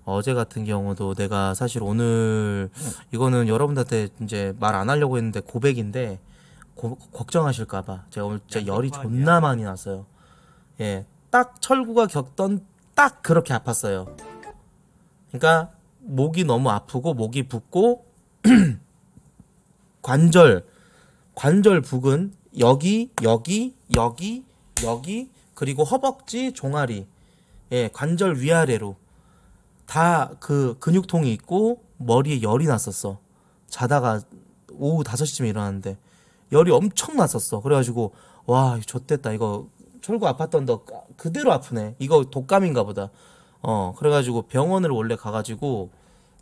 어제 같은 경우도 내가 사실 오늘 이거는 여러분들한테 이제 말 안 하려고 했는데 고백인데 고- 걱정하실까봐 제가 오늘 진짜 열이 존나 많이 났어요. 예, 딱 철구가 겪던 딱 그렇게 아팠어요. 그러니까 목이 너무 아프고 목이 붓고 *clears throat* 관절 관절 부근 여기 여기 여기 여기 그리고 허벅지 종아리 예 관절 위아래로 다 그 근육통이 있고 머리에 열이 났었어. 자다가 오후 5시쯤에 일어났는데 열이 엄청 났었어. 그래가지고 와 좋됐다. 이거 철구 아팠던 거 그대로 아프네. 이거 독감인가 보다. 어 그래가지고 병원을 원래 가가지고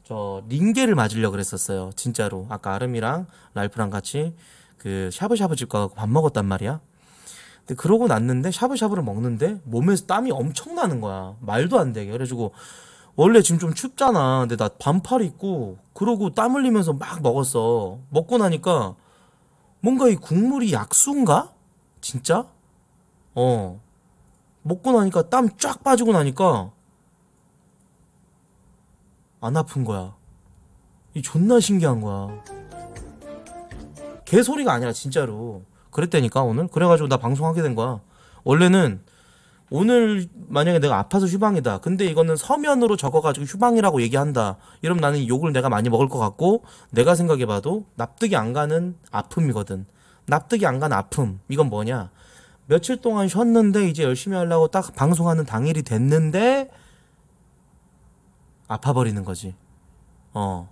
저 링게를 맞으려 그랬었어요. 진짜로. 아까 아름이랑 랄프랑 같이 그 샤브샤브 집 가서 밥 먹었단 말이야. 근데 그러고 났는데 샤브샤브를 먹는데 몸에서 땀이 엄청 나는 거야. 말도 안 되게. 그래가지고 원래 지금 좀 춥잖아 근데 나 반팔 입고 그러고 땀 흘리면서 막 먹었어 먹고 나니까 뭔가 이 국물이 약수인가 진짜 어 먹고 나니까 땀 쫙 빠지고 나니까 안 아픈 거야. 이 존나 신기한 거야. 개소리가 아니라 진짜로. 그랬다니까 오늘. 그래가지고 나 방송하게 된 거야. 원래는 오늘 만약에 내가 아파서 휴방이다. 근데 이거는 서면으로 적어가지고 휴방이라고 얘기한다. 이러면 나는 욕을 내가 많이 먹을 것 같고 내가 생각해봐도 납득이 안 가는 아픔이거든. 납득이 안 가는 아픔. 이건 뭐냐? 며칠 동안 쉬었는데 이제 열심히 하려고 딱 방송하는 당일이 됐는데 아파버리는 거지. 어.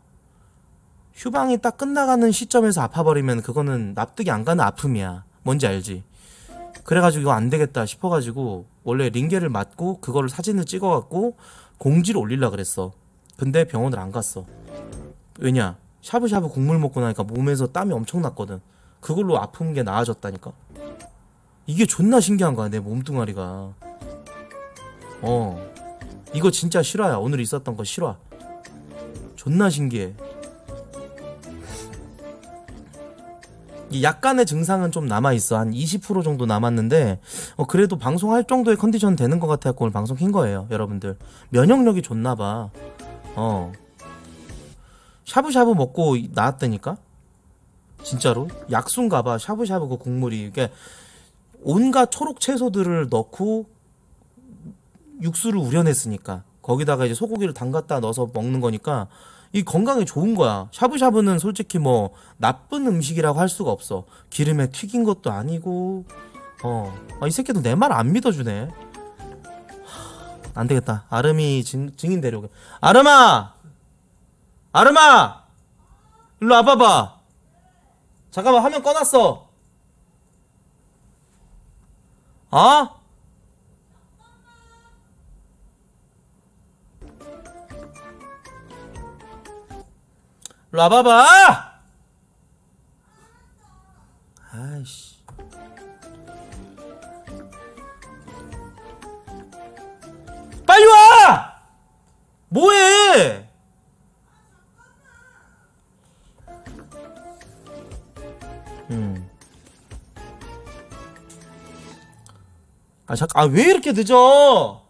휴방이 딱 끝나가는 시점에서 아파버리면 그거는 납득이 안 가는 아픔이야. 뭔지 알지? 그래가지고 이거 안 되겠다 싶어가지고 원래 링게를 맞고 그거를 사진을 찍어갖고 공지를 올리려 그랬어. 근데 병원을 안 갔어. 왜냐? 샤브샤브 국물 먹고 나니까 몸에서 땀이 엄청 났거든. 그걸로 아픈 게 나아졌다니까. 이게 존나 신기한 거야 내 몸뚱아리가. 어. 이거 진짜 실화야. 오늘 있었던 거 실화. 존나 신기해. 약간의 증상은 좀 남아 있어. 한 20% 정도 남았는데 어, 그래도 방송할 정도의 컨디션 되는 것 같아서 오늘 방송 킨 거예요, 여러분들. 면역력이 좋나 봐. 어. 샤브샤브 먹고 나왔다니까? 진짜로? 약수인가 봐. 샤브샤브 그 국물이. 이게 온갖 초록 채소들을 넣고 육수를 우려냈으니까 거기다가 이제 소고기를 담갔다 넣어서 먹는 거니까 이 건강에 좋은 거야. 샤브샤브는 솔직히 뭐 나쁜 음식이라고 할 수가 없어. 기름에 튀긴 것도 아니고 어. 아, 이 새끼도 내 말 안 믿어주네. 하, 안 되겠다. 아름이 증, 증인 데려오게. 아름아! 아름아! 일로 와봐봐. 잠깐만 화면 꺼놨어. 어? 라바바! 아이씨. 빨리 와! 뭐해! 음. 아, 잠, 아, 왜 이렇게 늦어?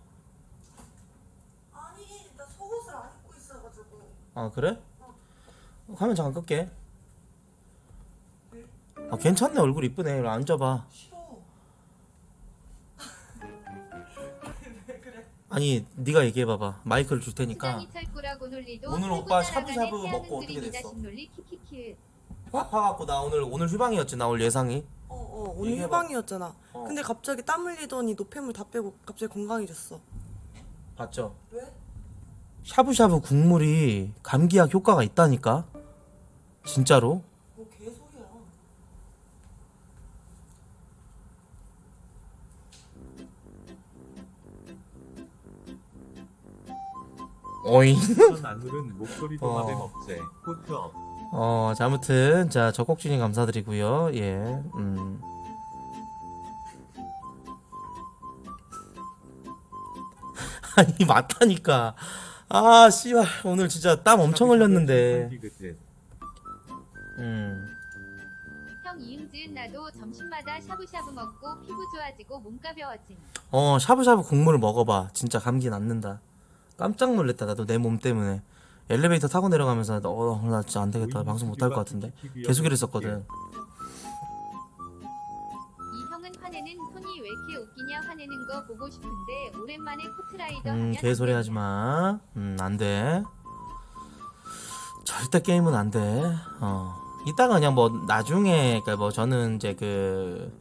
아니, 나 속옷을 안 입고 있어가지고. 아, 그래? 화면 잠깐 끌게. 아 괜찮네 얼굴 이쁘네. 앉아봐. 싫어 아니 네가 얘기해봐봐. 마이크를 줄 테니까. 오늘 오빠 샤브샤브 먹고 어떻게 됐어? 키키키 아파갖고 나 오늘 오늘 휴방이었지 나 오늘 예상이. 어 어 오늘 얘기해봐. 휴방이었잖아 어. 근데 갑자기 땀 흘리더니 노폐물 다 빼고 갑자기 건강해졌어 봤죠? 왜? 샤브샤브 국물이 감기약 효과가 있다니까. 진짜로? 뭐 개소리야 어이. 전 안누른 목소리도 어. 마음에 먹재. 포터. 어, 자, 아무튼 자 적곡준이 감사드리고요. 예, 음. *laughs* 아니 맞다니까. 아, 씨발 오늘 진짜 땀 엄청 흘렸는데. 음. 형 이응지은 나도 점심마다 샤브샤브 먹고 피부 좋아지고 몸 가벼워짐 어, 샤브샤브 국물을 먹어봐. 진짜 감기 낫는다. 깜짝 놀랐다. 나도 내 몸 때문에. 엘리베이터 타고 내려가면서 어, 나 진짜 안 되겠다. 방송 못 할 것 같은데. 계속 이랬었거든. 이 형은 화내는 톤이 왜 이렇게 웃기냐 화내는 거 보고 싶은데 오랜만에 카트라이더 음, 하면 개소리 하지 마. 음, 안 돼. 절대 게임은 안 돼. 어. 이따가 그냥 뭐 나중에 그러니까 뭐 저는 이제 그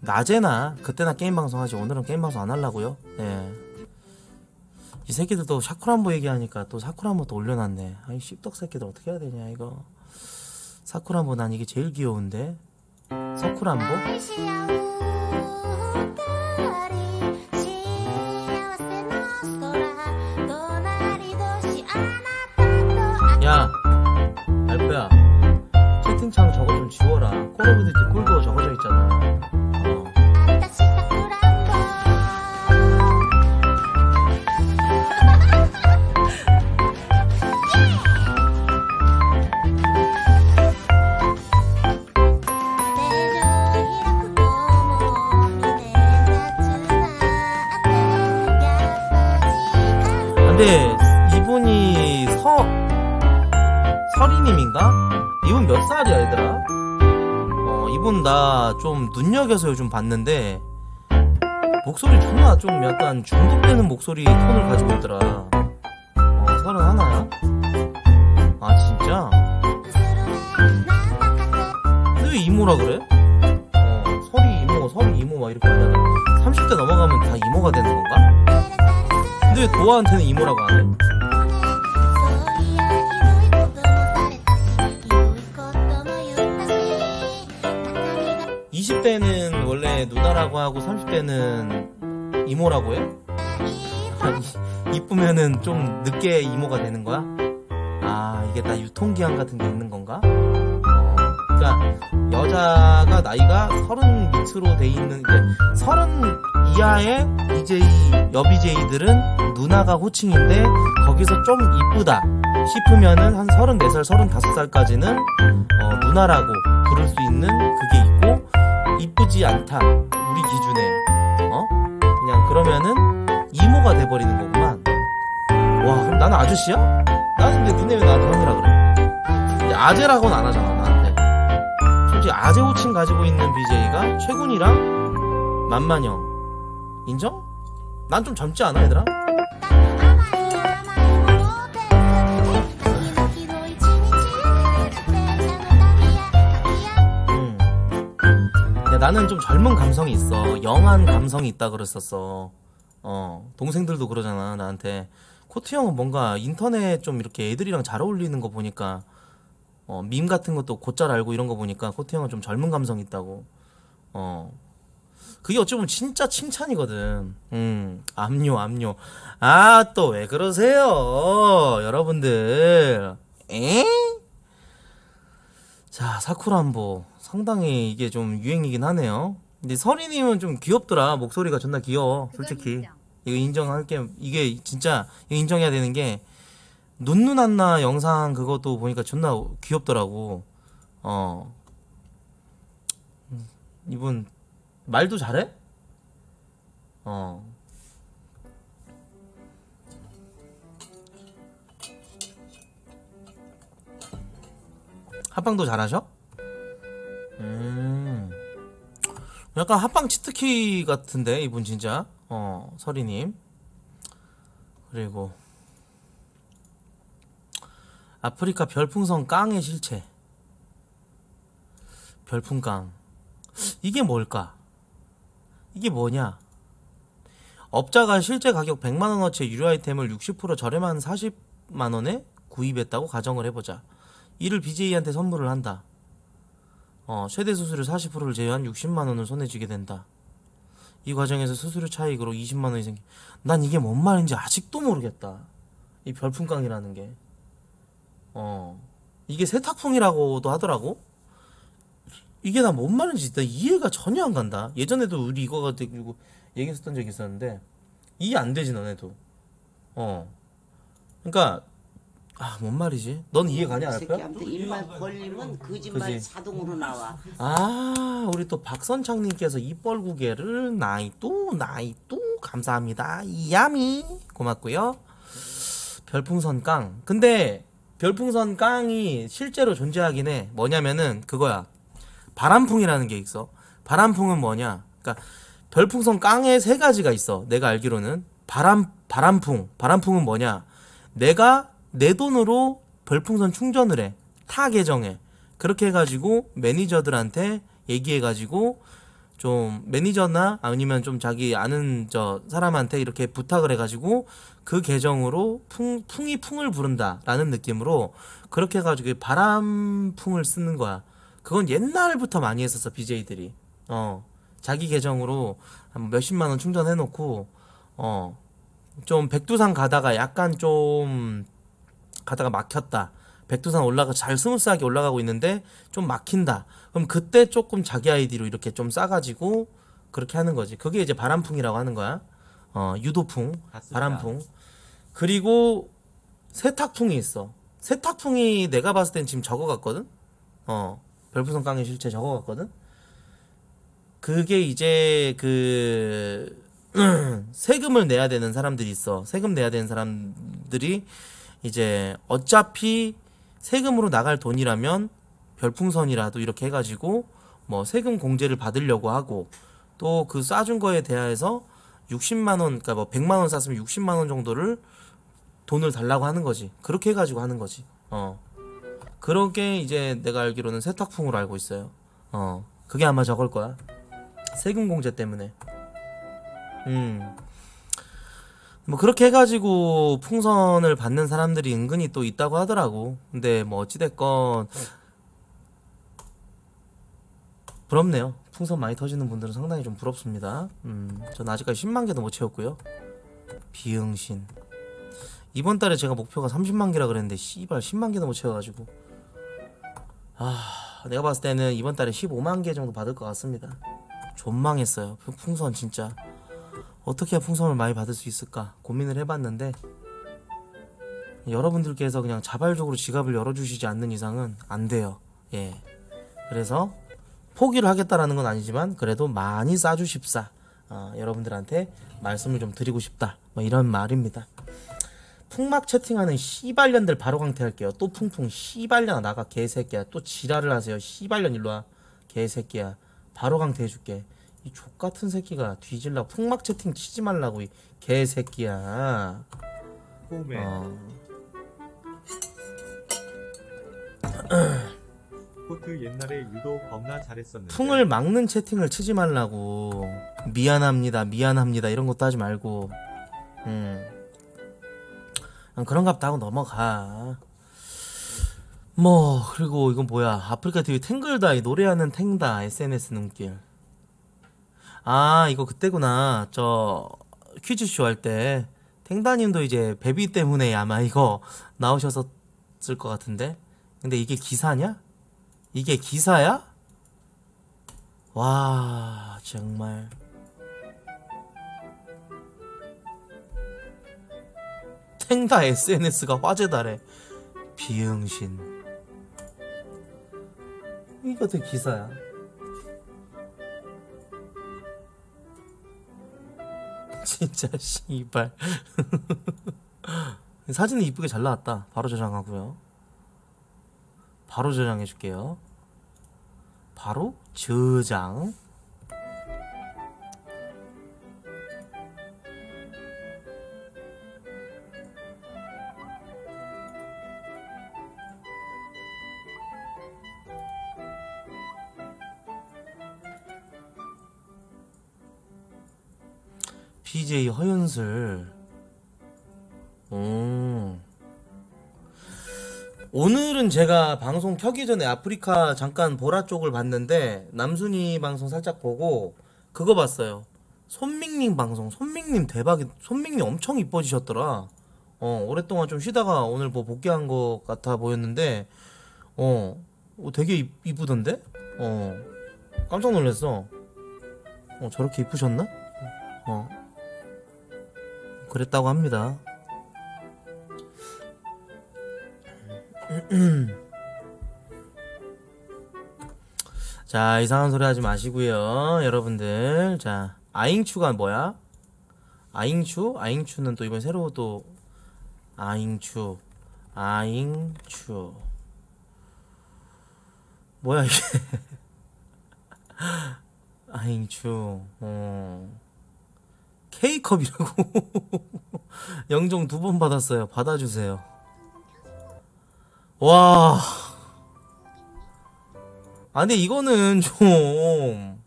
낮에나 그때나 게임 방송 하지 오늘은 게임 방송 안 하려고요. 예. 이 새끼들도 사쿠란보 얘기하니까 또 사쿠란보 또 올려놨네. 아이 씹덕 새끼들 어떻게 해야 되냐 이거. 사쿠란보 난 이게 제일 귀여운데. 사쿠란보? 채팅창 저거 좀 지워라 콜오브듀티 콜도 적어져 있잖아 어. 근데 이분이 서 서리님인가? 이분 몇 살이야 얘들아? 어 이분 나 좀 눈여겨서 요즘 봤는데 목소리 존나 좀 약간 중독되는 목소리 톤을 가지고 있더라. 어 서른 하나야? 아 진짜? 왜 이모라 그래? 어 서리 이모 서리 이모 막 이렇게 하잖아. 30대 넘어가면 다 이모가 되는 건가? 근데 왜 도아한테는 이모라고 안 해? 20대는 원래 누나라고 하고 30대는 이모라고 해? 이쁘면은 좀 늦게 이모가 되는 거야? 아, 이게 다 유통기한 같은 게 있는 건가? 어, 그러니까 여자가 나이가 서른 밑으로 돼 있는 이제 서른 이하의 BJ 여 BJ들은 누나가 호칭인데 거기서 좀 이쁘다 싶으면은 한 서른 네 살, 서른 다섯 살까지는 어, 누나라고 부를 수 있는 그게 있고 이쁘지 않다. 우리 기준에. 어? 그냥 그러면은 이모가 돼버리는 거구만. 와 그럼 나는 아저씨야? 나는 근데 니네 왜 나한테 형이라 그래? 이제 아재라고는 안 하잖아 나한테. 솔직히 아재 호칭 가지고 있는 BJ가 최군이랑 만만형. 인정? 난 좀 젊지 않아 얘들아? 나는 좀 젊은 감성이 있어. 영한 감성이 있다 그랬었어. 어, 동생들도 그러잖아, 나한테. 코트 형은 뭔가 인터넷 좀 이렇게 애들이랑 잘 어울리는 거 보니까, 어, 밈 같은 것도 곧잘 알고 이런 거 보니까 코트 형은 좀 젊은 감성 있다고. 어. 그게 어찌 보면 진짜 칭찬이거든. 음, 압류, 압류. 아, 또 왜 그러세요? 여러분들. 에? 자, 사쿠란보. 상당히 이게 좀 유행이긴 하네요. 근데 서리님은 좀 귀엽더라. 목소리가 존나 귀여워. 솔직히. 인정. 이거 인정할게. 이게 진짜 이거 인정해야 되는 게 눈눈 안나 영상 그것도 보니까 존나 귀엽더라고. 어. 음, 이분 말도 잘해? 어. 합방도 잘하셔? 음. 약간 합방 치트키 같은데 이분 진짜. 어, 서리님. 그리고 아프리카 별풍선 깡의 실체. 별풍깡. 이게 뭘까? 이게 뭐냐? 업자가 실제 가격 100만 원어치 유료 아이템을 60% 저렴한 40만 원에 구입했다고 가정을 해보자. 이를 BJ한테 선물을 한다. 어, 최대 수수료 40%를 제외한 60만 원을 손에 쥐게 된다. 이 과정에서 수수료 차익으로 20만 원이 생기. 난 이게 뭔 말인지 아직도 모르겠다. 이 별풍깡이라는 게. 어, 이게 세탁풍이라고도 하더라고. 이게 나 뭔 말인지 나 이해가 전혀 안 간다. 예전에도 우리 이거 가지고 얘기했었던 적이 있었는데 이해 안 되지 너네도. 어. 그러니까 아 뭔 말이지? 넌 이해 가냐 알까? 새끼한테 입만 벌리면 거짓말이 그지? 자동으로 나와. 아 우리 또 박선창님께서 이뻘구개를 나이 또 나이 또 감사합니다. 야미 고맙고요. 별풍선 깡. 근데 별풍선 깡이 실제로 존재하긴 해. 뭐냐면은 그거야. 바람풍이라는 게 있어. 바람풍은 뭐냐? 그러니까 별풍선 깡에 세 가지가 있어. 내가 알기로는 바람 바람풍. 바람풍은 뭐냐? 내가 내 돈으로 별풍선 충전을 해. 타 계정에. 그렇게 해가지고 매니저들한테 얘기해가지고 좀 매니저나 아니면 좀 자기 아는 저 사람한테 이렇게 부탁을 해가지고 그 계정으로 풍 풍이 풍을 부른다라는 느낌으로 그렇게 해가지고 바람풍을 쓰는 거야. 그건 옛날부터 많이 했었어 BJ들이. 어 자기 계정으로 한 몇십만 원 충전해놓고 어 좀 백두산 가다가 약간 좀 가다가 막혔다. 백두산 올라가 잘 스무스하게 올라가고 있는데 좀 막힌다. 그럼 그때 조금 자기 아이디로 이렇게 좀 싸가지고 그렇게 하는 거지. 그게 이제 바람풍이라고 하는 거야. 어 유도풍, 맞습니다. 바람풍. 그리고 세탁풍이 있어. 세탁풍이 내가 봤을 땐 지금 저거 같거든. 어 별풍선 깡의 실체 저거 같거든. 그게 이제 그 *clears throat* 세금을 내야 되는 사람들이 있어. 세금 내야 되는 사람들이 이제 어차피 세금으로 나갈 돈이라면 별풍선이라도 이렇게 해가지고 뭐 세금 공제를 받으려고 하고 또 그 쏴준 거에 대하여서 60만 원, 그러니까 뭐 100만 원 쐈으면 60만 원 정도를 돈을 달라고 하는 거지. 그렇게 해가지고 하는 거지. 어. 그러게 이제 내가 알기로는 세탁풍으로 알고 있어요. 어. 그게 아마 저걸 거야. 세금 공제 때문에. 음. 뭐 그렇게 해가지고 풍선을 받는 사람들이 은근히 또 있다고 하더라고. 근데 뭐 어찌됐건 부럽네요. 풍선 많이 터지는 분들은 상당히 좀 부럽습니다. 음, 전 아직까지 10만 개도 못 채웠고요. 비응신. 이번 달에 제가 목표가 30만 개라 그랬는데 씨발 10만 개도 못 채워가지고 아 내가 봤을 때는 이번 달에 15만 개 정도 받을 것 같습니다. 존망했어요. 풍- 풍선 진짜 어떻게 풍선을 많이 받을 수 있을까 고민을 해봤는데 여러분들께서 그냥 자발적으로 지갑을 열어주시지 않는 이상은 안 돼요. 예. 그래서 포기를 하겠다라는 건 아니지만 그래도 많이 싸주십사. 어, 여러분들한테 말씀을 좀 드리고 싶다. 뭐 이런 말입니다. 풍막 채팅하는 씨발년들 바로 강퇴할게요. 또 풍풍 씨발년아 나가 개새끼야. 또 지랄을 하세요. 씨발년 일로와 개새끼야. 바로 강퇴해줄게. 이 족같은 새끼가 뒤질라고 풍막 채팅 치지 말라고 이 개새끼야. 홈에. 어. *clears throat* 코트 옛날에 유도 겁나 잘했었는데. 풍을 막는 채팅을 치지 말라고. 미안합니다 미안합니다. 이런 것도 하지 말고. 음. 그냥 그런갑다 하고 넘어가. 뭐 그리고 이건 뭐야. 아프리카 TV 탱글다 이 노래하는 탱다. SNS 눈길 아 이거 그때구나. 저 퀴즈쇼 할 때 탱다님도 이제 베비 때문에 아마 이거 나오셨었을 것 같은데. 근데 이게 기사냐? 이게 기사야? 와 정말. 탱다 SNS가 화제다래. 비응신. 이거 도 기사야 진짜 *laughs* 씨발. *laughs* 사진이 이쁘게 잘 나왔다. 바로 저장하고요. 바로 저장해 줄게요. 바로 저장. BJ 허윤슬. 오. 오늘은 제가 방송 켜기 전에 아프리카 잠깐 보라 쪽을 봤는데 남순이 방송 살짝 보고 그거 봤어요. 손밍님 방송. 손밍님 대박이. 손밍님 엄청 이뻐지셨더라. 어 오랫동안 좀 쉬다가 오늘 뭐 복귀한 것 같아 보였는데 어, 어, 되게 이, 이쁘던데? 어 깜짝 놀랐어. 어 저렇게 이쁘셨나? 어 그랬다고 합니다. *clears throat* 자, 이상한 소리 하지 마시고요. 여러분들. 자, 아잉추가 뭐야? 아잉추? 아잉추는 또 이번 새로 또 아잉추. 아잉추. 뭐야 이게? *laughs* 아잉추. 어. K컵이라고. *laughs* 영종 두번 받았어요. 받아주세요. 와. 아, 근데 이거는 좀.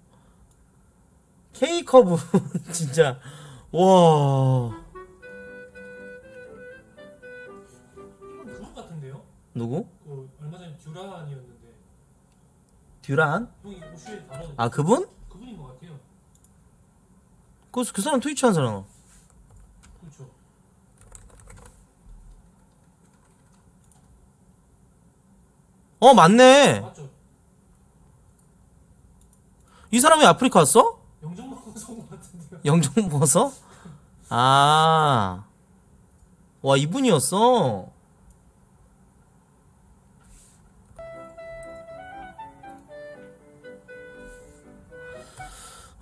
K컵은 *laughs* 진짜. 와. 이건 그분 같은데요? 누구? 그 얼마 전에 듀란이었는데 듀란? 형이 오슈에 아, 그분? 같아요. 그, 그 사람 트위치 한 사람. 그렇죠. 어, 맞네. 맞죠? 이 사람이 아프리카 왔어? 영정방송 같은데요. 영종 보서? 아. 와, 이분이었어.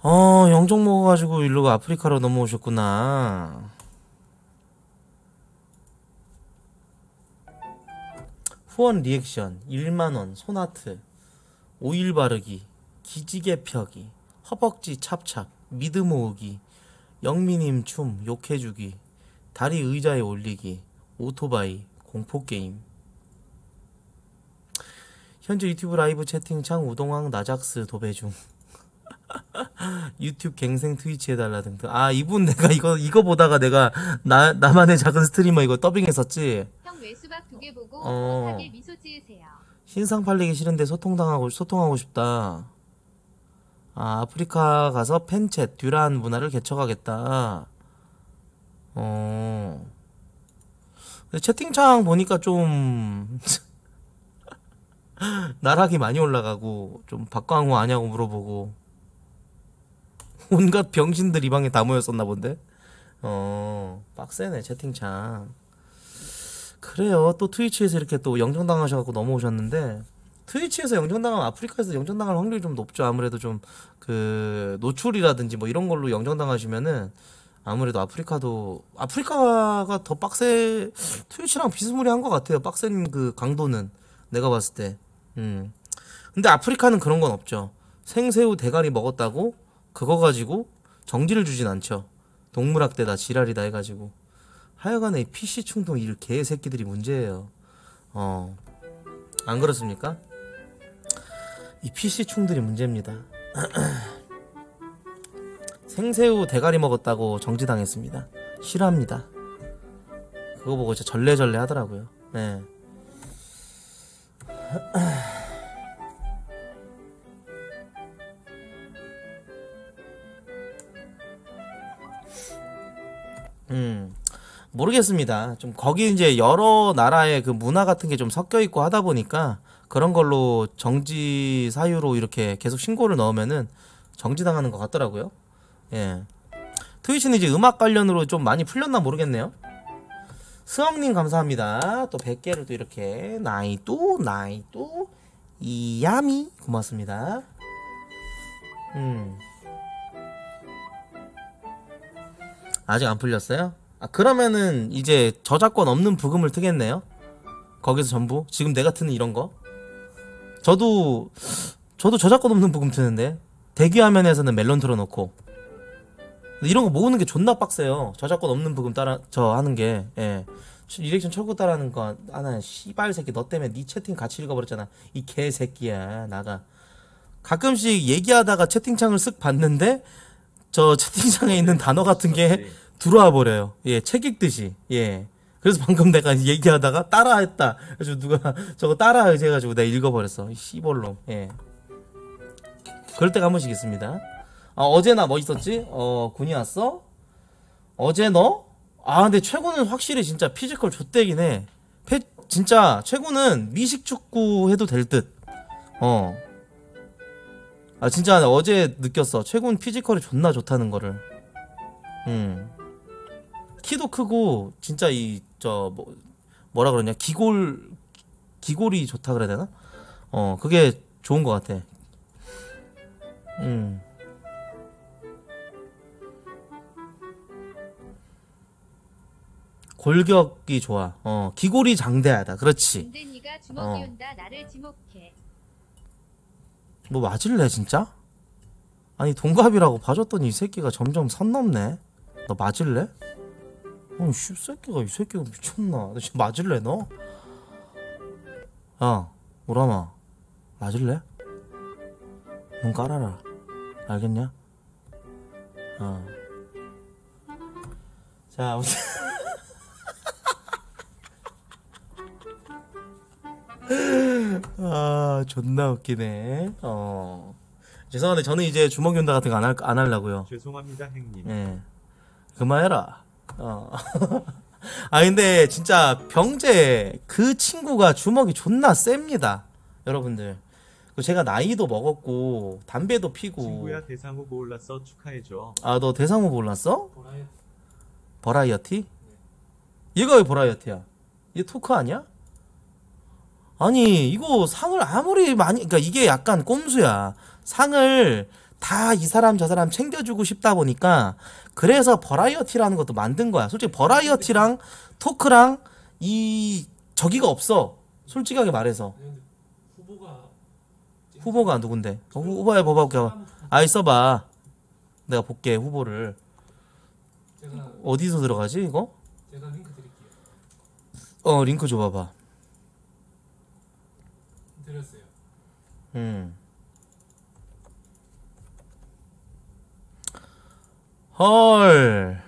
어, 영정 먹어가지고 일로 아프리카로 넘어오셨구나. 후원 리액션 1만원 손아트 오일 바르기 기지개 펴기 허벅지 찹찹 미드 모으기 영미님 춤 욕해주기 다리 의자에 올리기 오토바이 공포게임 현재 유튜브 라이브 채팅창 우동왕 나작스 도배 중 유튜브 갱생 트위치 해달라 등등 아 이분 내가 이거 이거 보다가 내가 나 나만의 작은 스트리머 이거 더빙했었지 형 외수박 두 개 보고 어. 못하게 미소 지으세요. 신상 팔리기 싫은데 소통당하고 소통하고 싶다. 아 아프리카 가서 팬챗 듀란 문화를 개척하겠다. 어. 채팅창 보니까 좀 *laughs* 나락이 많이 올라가고 좀 박광호 아냐고 물어보고 *laughs* 온갖 병신들 이 방에 다 모였었나 본데. 어 빡세네 채팅창. 그래요. 또 트위치에서 이렇게 또 영정당하셔갖고 넘어오셨는데 트위치에서 영정당하면 아프리카에서 영정당할 확률이 좀 높죠. 아무래도 좀 그 노출이라든지 뭐 이런 걸로 영정당하시면은 아무래도 아프리카도 아프리카가 더 빡세 트위치랑 비스무리한 것 같아요. 빡센 그 강도는 내가 봤을 때. 음. 근데 아프리카는 그런 건 없죠. 생새우 대가리 먹었다고 그거 가지고 정지를 주진 않죠. 동물학대다 지랄이다 해가지고. 하여간에 이 PC 충동 일 개새끼들이 문제예요. 어. 안 그렇습니까? 이 PC 충들이 문제입니다. *clears throat* 생새우 대가리 먹었다고 정지당했습니다. 싫어합니다. 그거 보고 진짜 절레절레 하더라고요. 네. *clears throat* 음. 모르겠습니다. 좀 거기 이제 여러 나라의 그 문화 같은 게 좀 섞여 있고 하다 보니까 그런 걸로 정지 사유로 이렇게 계속 신고를 넣으면은 정지당하는 것 같더라고요. 예. 트위치는 이제 음악 관련으로 좀 많이 풀렸나 모르겠네요. 스엉님 감사합니다. 또 100개를 또 이렇게 나이 또 나이 또 이야미 고맙습니다. 음. 아직 안 풀렸어요? 아 그러면은 이제 저작권 없는 부금을 트겠네요. 거기서 전부 지금 내가 트는 이런 거. 저도 저도 저작권 없는 부금 트는데 대기 화면에서는 멜론 틀어놓고 이런 거 모으는 게 존나 빡세요. 저작권 없는 부금 따라 저 하는 게 예. 리액션 철구 따라하는 거 하나 씨발 새끼 너 때문에 네 채팅 같이 읽어버렸잖아 이 개새끼야 나가 가끔씩 얘기하다가 채팅창을 쓱 봤는데 저 채팅창에 있는 단어 같은 게 들어와 버려요. 예, 책 읽듯이. 예. 그래서 방금 내가 얘기하다가 따라했다. 그래서 누가 저거 따라 해가지고 내가 읽어버렸어. 이 씨볼로. 예. 그럴 때가 한 번씩 있습니다. 아, 어제 나 뭐 있었지? 어, 군이 왔어? 어제 너? 아, 근데 최고는 확실히 진짜 physical 좆대긴 해. 패, 진짜 최고는 미식 축구 해도 될 듯. 어. 아, 진짜 어제 느꼈어. 최고는 피지컬이 존나 좋다는 거를. 음. 키도 크고 진짜 이 저 뭐, 뭐라 그러냐 기골 기골이 좋다 그래야 되나? 어 그게 좋은 것 같아. 음. 골격이 좋아. 어 기골이 장대하다. 그렇지. 어. 뭐 맞을래 진짜? 아니 동갑이라고 봐줬더니 이 새끼가 점점 선 넘네. 너 맞을래? 아니 씨 새끼가 이 새끼가 미쳤나? 너 진짜 맞을래 너? 야 오라마 맞을래? 눈 깔아라. 알겠냐? 어. 자 아무 *laughs* 아 존나 웃기네. 어. 죄송한데 저는 이제 주먹 연다 같은 거 안 할 안 하려고요. 죄송합니다 행님. 예. 그만해라. 어. *laughs* 아 근데 진짜 병재 그 친구가 주먹이 존나 셉니다. 여러분들. 그 제가 나이도 먹었고 담배도 피고. 친구야 대상 후보 올랐어 축하해줘. 아 너 대상 후보 올랐어? 보라에 버라이어티? 얘가 왜 버라이어티야? 얘 토크 아니야? 아니 이거 상을 아무리 많이 그러니까 이게 약간 꼼수야. 상을 다 이 사람 저 사람 챙겨주고 싶다 보니까 그래서 버라이어티라는 것도 만든 거야. 솔직히 버라이어티랑 토크랑 이 저기가 없어. 솔직하게 말해서. 후보가 후보가 누군데? 어, 후- 후보에 봐봐 볼게 아이 써봐. 내가 볼게 후보를. 어디서 들어가지 이거. 어 링크 줘봐봐 드렸어요. 음. 헐.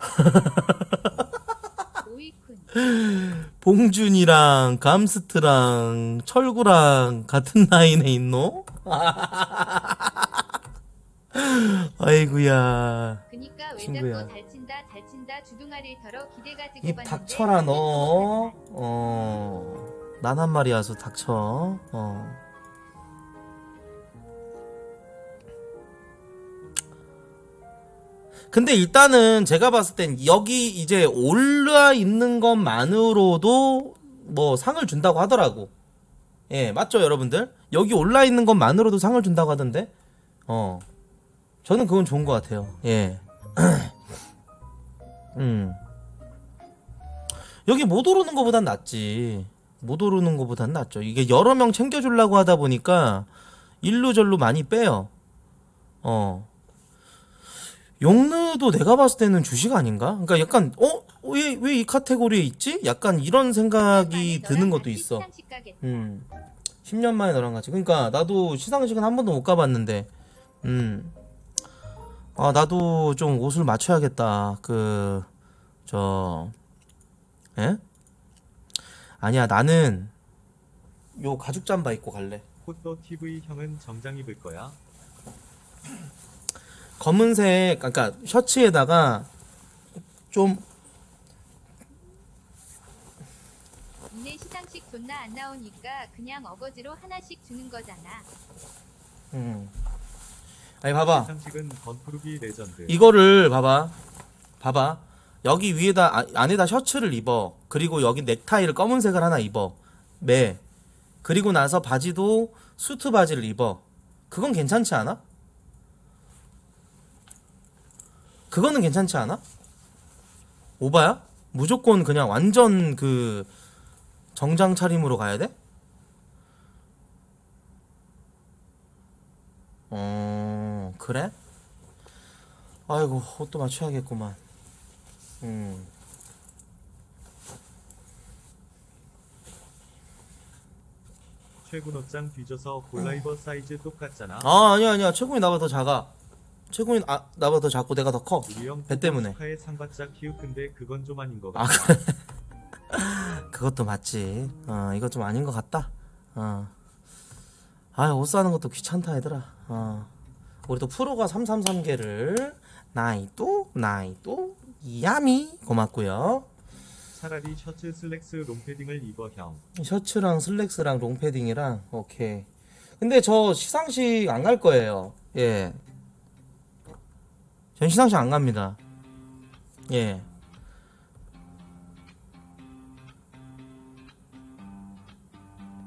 *laughs* 봉준이랑 감스트랑 철구랑 같은 라인에 있노? *laughs* 아이구야. 그니까 왜 친구야. 자꾸 잘 친다 잘 친다 주둥아리를 털어 기대 가지고 입 봤는데 닥쳐라 너. 어. 난 한 마리 와서 닥쳐. 어. 근데 일단은 제가 봤을 땐 여기 이제 올라 있는 것만으로도 뭐 상을 준다고 하더라고. 예, 맞죠, 여러분들? 여기 올라 있는 것만으로도 상을 준다고 하던데. 어. 저는 그건 좋은 것 같아요. 예. *clears throat* 음. 여기 못 오르는 것보단 낫지. 못 오르는 것보단 낫죠. 이게 여러 명 챙겨주려고 하다 보니까 일루절루 많이 빼요. 어. 용르도 내가 봤을 때는 주식 아닌가? 그러니까 약간 어? 왜 왜 이 카테고리에 있지? 약간 이런 생각이 드는 것도 있어. 음. 10년 만에 너랑 같이. 그러니까 나도 시상식은 한 번도 못 가봤는데. 음. 아, 나도 좀 옷을 맞춰야겠다. 그, 저, 예? 아니야, 나는 요 가죽 잠바 입고 갈래. 코또 TV 형은 정장 입을 거야. 검은색, 그러니까 셔츠에다가 좀, 니네 시상식 존나 안 나오니까 그냥 어거지로 하나씩 주는 거잖아. 음. 아니, 봐봐. 상식은 건프루기 레전드. 이거를 봐봐. 봐봐. 여기 위에다 아- 안에다 셔츠를 입어. 그리고 여기 넥타이를 검은색을 하나 입어. 매. 그리고 나서 바지도 수트 바지를 입어. 그건 괜찮지 않아? 그거는 괜찮지 않아? 오바야? 무조건 그냥 완전 그 정장 차림으로 가야 돼? 어 그래? 아이고 옷도 맞춰야겠구만. 음. 최군 옷장 뒤져서 골라 입어 사이즈 똑같잖아. 아 아니야 아니야 최군이 나보다 더 작아. 최군이 아 나보다 더 작고 내가 더 커. 우리 형 배 때문에. 축하해 상바짝 키우 근데 그건 좀 아닌 거아 같아. 그래. *laughs* 그것도 맞지. 어 이거 좀 아닌 것 같다. 어. 아옷 사는 것도 귀찮다 얘들아. 어. 우리 또 프로가 333개를 나이 또 나이 또 야미 고맙고요. 차라리 셔츠 슬랙스 롱패딩을 입어 형. 셔츠랑 슬랙스랑 롱패딩이랑 오케이. 근데 저 시상식 안 갈 거예요. 예. 전 시상식 안 갑니다. 예.